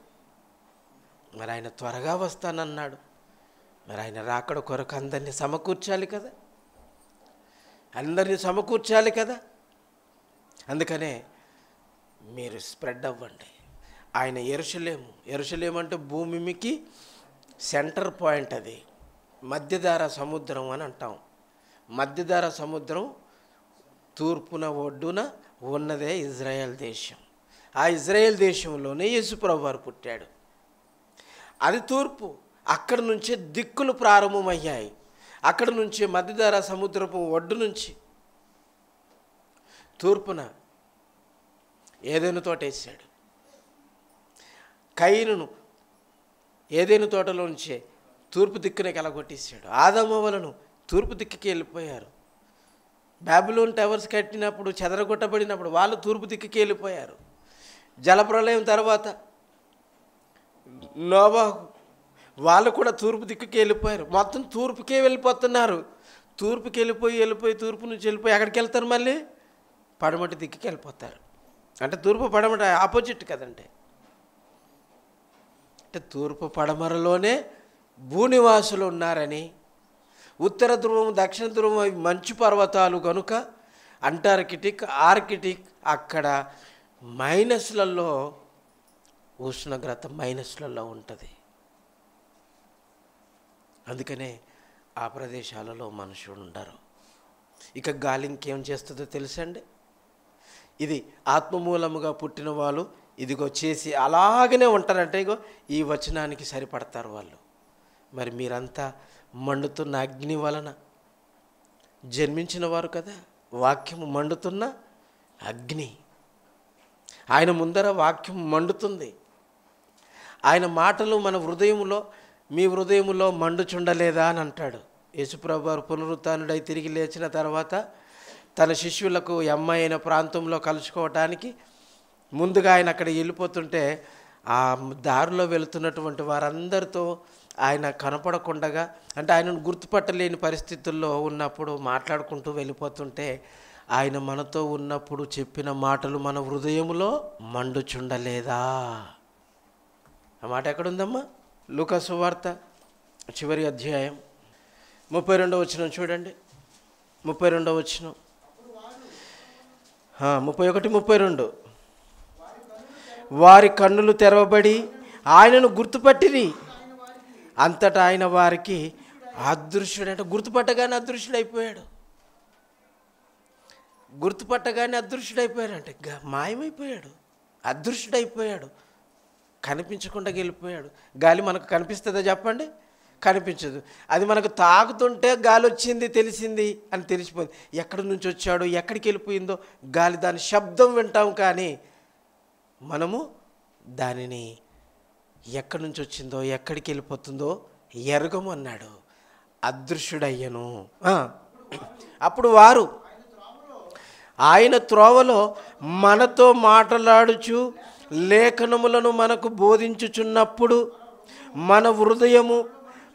మరి ఆయన త్వరగా వస్తానన్నాడు. మరి ఆయన రాకడ కొరకు అందరినీ సమకూర్చాలి కదా? అందరినీ సమకూర్చాలి కదా? అందుకనే మీరు స్ప్రెడ్ అవ్వండి. ఆయన ఎరుసలేము ఎరుసలేము అంటే భూమికి సెంటర్ పాయింట్ అది. మధ్యధార సముద్రం అని అంటాం. మధ్యధార సముద్రం తూర్పున ఒడ్డున ఉన్నదే ఇజ్రాయెల్ దేశం. ఆ ఇజ్రాయెల్ దేశంలోనే యేసుప్రభు వారు పుట్టాడు. అది తూర్పు. అక్కడి నుంచే దిక్కులు ప్రారంభమయ్యాయి. అక్కడి నుంచి మధ్యధార సముద్రపు ఒడ్డు నుంచి తూర్పున ఏదైనా తోట వేసాడు. కైనును ఏదైనా తోటలో నుంచే తూర్పు దిక్కునకి ఎలా కొట్టేశాడు ఆదమవలను తూర్పు దిక్కుకి వెళ్ళిపోయారు. బ్యాబులోన్ టవర్స్ కట్టినప్పుడు చెదరగొట్టబడినప్పుడు వాళ్ళు తూర్పు దిక్కుకి వెళ్ళిపోయారు. జలప్రలయం తర్వాత నోవాహు వాళ్ళు కూడా తూర్పు దిక్కుకి వెళ్ళిపోయారు. మొత్తం తూర్పుకే వెళ్ళిపోతున్నారు. తూర్పుకి వెళ్ళిపోయి వెళ్ళిపోయి తూర్పు నుంచి వెళ్ళిపోయి ఎక్కడికి వెళ్తారు మళ్ళీ? పడమటి దిక్కుకి వెళ్ళిపోతారు. అంటే తూర్పు పడమట ఆపోజిట్ కదండి. అంటే తూర్పు పడమరలోనే భూనివాసులు ఉన్నారని ఉత్తర ధ్రువం దక్షిణ ధ్రువం అవి మంచు పర్వతాలు కనుక అంటార్కిటిక్ ఆర్కిటిక్ అక్కడ మైనస్లలో ఉష్ణోగ్రత మైనస్లలో ఉంటుంది. అందుకనే ఆ ప్రదేశాలలో మనుషులు ఉండరు. ఇక గాలి ఇంకేం చేస్తుందో తెలుసండి? ఇది ఆత్మమూలముగా పుట్టిన వాళ్ళు ఇదిగో చేసి అలాగనే ఉంటారంటే ఇగో ఈ వచనానికి సరిపడతారు వాళ్ళు. మరి మీరంతా మండుతున్న అగ్ని వలన జన్మించిన వారు కదా వాక్యము మండుతున్న అగ్ని. ఆయన ముందర వాక్యం మండుతుంది. ఆయన మాటలు మన హృదయంలో మీ హృదయంలో మండుచుండలేదా అని అంటాడు. యేసుప్రభు వారు తిరిగి లేచిన తర్వాత తన శిష్యులకు ఎమ్మ అయిన ప్రాంతంలో కలుసుకోవటానికి ముందుగా ఆయన అక్కడ వెళ్ళిపోతుంటే ఆ దారిలో వెళుతున్నటువంటి వారందరితో ఆయన కనపడకుండగా అంటే ఆయనను గుర్తుపట్టలేని పరిస్థితుల్లో ఉన్నప్పుడు మాట్లాడుకుంటూ వెళ్ళిపోతుంటే ఆయన మనతో ఉన్నప్పుడు చెప్పిన మాటలు మన హృదయంలో మండుచుండలేదా? ఆ మాట ఎక్కడుందమ్మా? లూకాసు వార్త చివరి అధ్యాయం. ముప్పై రెండవ వచ్చిన చూడండి. ముప్పై రెండవ వచ్చినాం ముప్పై ఒకటి ముప్పై రెండు. వారి కన్నులు తెరవబడి ఆయనను గుర్తుపట్టిరి. అంతటా ఆయన వారికి అదృశ్యుడు అంటే గుర్తుపట్టగానే అదృశ్యుడైపోయాడు. గుర్తుపట్టగానే అదృశ్యుడైపోయాడంటే అంటే మాయమైపోయాడు. అదృశ్యుడైపోయాడు. కనిపించకుండా వెళ్ళిపోయాడు గాలి మనకు కనిపిస్తుందా చెప్పండి? కనిపించదు. అది మనకు తాగుతుంటే గాలి వచ్చింది తెలిసింది అని తెలిసిపోయింది. ఎక్కడి నుంచి వచ్చాడు ఎక్కడికి వెళ్ళిపోయిందో గాలి దాని శబ్దం వింటాం కానీ మనము దానిని ఎక్కడి నుంచి వచ్చిందో ఎక్కడికి వెళ్ళిపోతుందో ఎరగము అన్నాడు. అదృశ్యుడయ్యను. అప్పుడు వారు ఆయన త్రోవలో మనతో మాట్లాడుచు లేఖనములను మనకు బోధించుచున్నప్పుడు మన హృదయము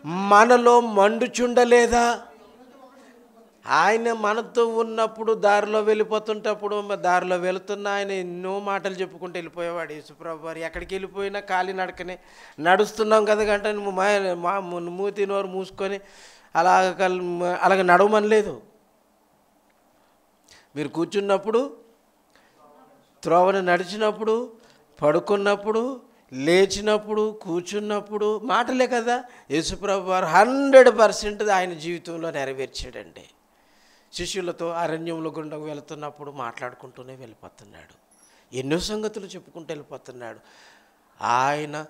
మనలో మండుచుండలేదా? ఆయన మనతో ఉన్నప్పుడు దారిలో వెళ్ళిపోతుంటప్పుడు దారిలో వెళుతున్న ఆయన ఎన్నో మాటలు చెప్పుకుంటూ వెళ్ళిపోయేవాడు యేసుప్రభు వారు ఎక్కడికి వెళ్ళిపోయినా కాలి నడకనే నడుస్తున్నాం కదా గంట మా మూతి నోరు మూసుకొని అలాగ అలాగ నడవమనలేదు మీరు కూర్చున్నప్పుడు త్రోవను నడిచినప్పుడు పడుకున్నప్పుడు లేచినప్పుడు కూర్చున్నప్పుడు మాటలే కదా. యేసుప్రభు వారు హండ్రెడ్ పర్సెంట్ ఆయన జీవితంలో నెరవేర్చాడండి శిష్యులతో అరణ్యంలో గుండకు వెళుతున్నప్పుడు మాట్లాడుకుంటూనే వెళ్ళిపోతున్నాడు. ఎన్నో సంగతులు చెప్పుకుంటూ వెళ్ళిపోతున్నాడు. ఆయన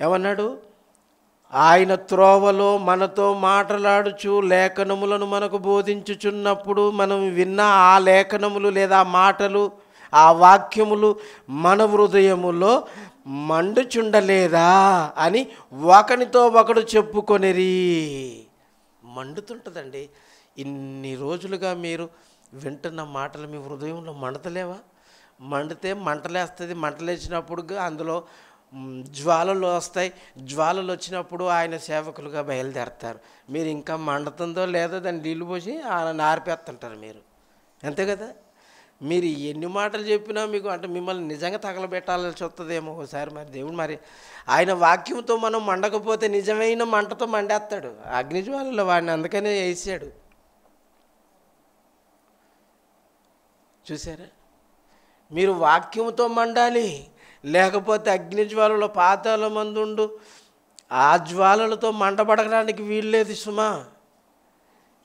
ఏమన్నాడు? ఆయన త్రోవలో మనతో మాట్లాడుచు లేఖనములను మనకు బోధించుచున్నప్పుడు మనం విన్న ఆ లేఖనములు లేదా మాటలు ఆ వాక్యములు మన హృదయములో మండుచుండలేదా అని ఒకనితో ఒకడు చెప్పుకొనిరి. మండుతుంటుందండి. ఇన్ని రోజులుగా మీరు వింటున్న మాటలు మీ హృదయంలో మండతలేవా? మండితే మంటలేస్తుంది మంటలేచినప్పుడు అందులో జ్వాలలు వస్తాయి. జ్వాలలు వచ్చినప్పుడు ఆయన సేవకులుగా బయలుదేరతారు. మీరు ఇంకా మండుతుందో లేదో దాన్ని నీళ్ళు పోసి ఆయన ఆర్పేస్తుంటారు మీరు. అంతే కదా? మీరు ఎన్ని మాటలు చెప్పినా మీకు అంటే మిమ్మల్ని నిజంగా తగలబెట్టాల్సి వస్తుందేమో ఒకసారి మరి దేవుడు మరి ఆయన వాక్యంతో మనం మండకపోతే నిజమైన మంటతో మండేస్తాడు. అగ్నిజ్వాలలో వాడిని అందుకనే వేసాడు. చూసారా? మీరు వాక్యంతో మండాలి లేకపోతే అగ్నిజ్వాలలో పాతాల మందుండు ఆ జ్వాలలతో మండబడడానికి వీల్లేదు సుమా.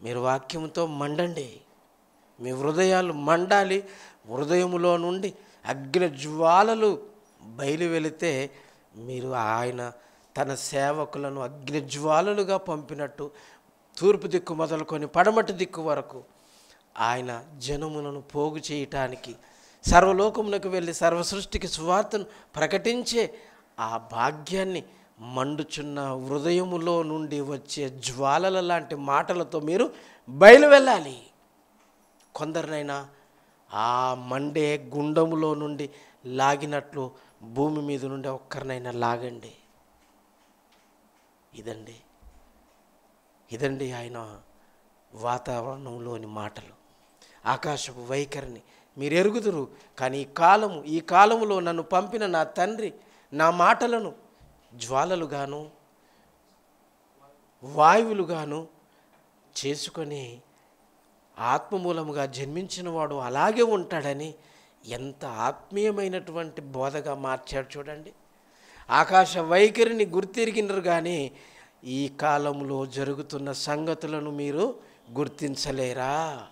మీరు వాక్యంతో మండండి. మీ హృదయాలు మండాలి. హృదయములో నుండి అగ్ని జ్వాలలు బయలు వెళితే మీరు ఆయన తన సేవకులను అగ్ని జ్వాలలుగా పంపినట్టు తూర్పు దిక్కు మొదలుకొని పడమటి దిక్కు వరకు ఆయన జనములను పోగు చేయటానికి సర్వలోకమునకు వెళ్ళి సర్వ సృష్టికి సువార్తను ప్రకటించే ఆ భాగ్యాన్ని మండుచున్న హృదయములో నుండి వచ్చే జ్వాలల లాంటి మాటలతో మీరు బయలు వెళ్ళాలి. కొందరినైనా ఆ మండే గుండములో నుండి లాగినట్లు భూమి మీద నుండి ఒక్కరినైనా లాగండి. ఇదండి. ఇదండి ఆయన వాతావరణంలోని మాటలు. ఆకాశపు వైఖరిని మీరు ఎరుగుదురు కానీ ఈ కాలము ఈ కాలములో నన్ను పంపిన నా తండ్రి నా మాటలను జ్వాలలుగాను వాయువులుగాను చేసుకొని ఆత్మమూలముగా జన్మించిన వాడు అలాగే ఉంటాడని ఎంత ఆత్మీయమైనటువంటి బోధగా మార్చాడు చూడండి. ఆకాశ వైఖరిని గుర్తిరిగినరు కానీ ఈ కాలంలో జరుగుతున్న సంగతులను మీరు గుర్తించలేరా?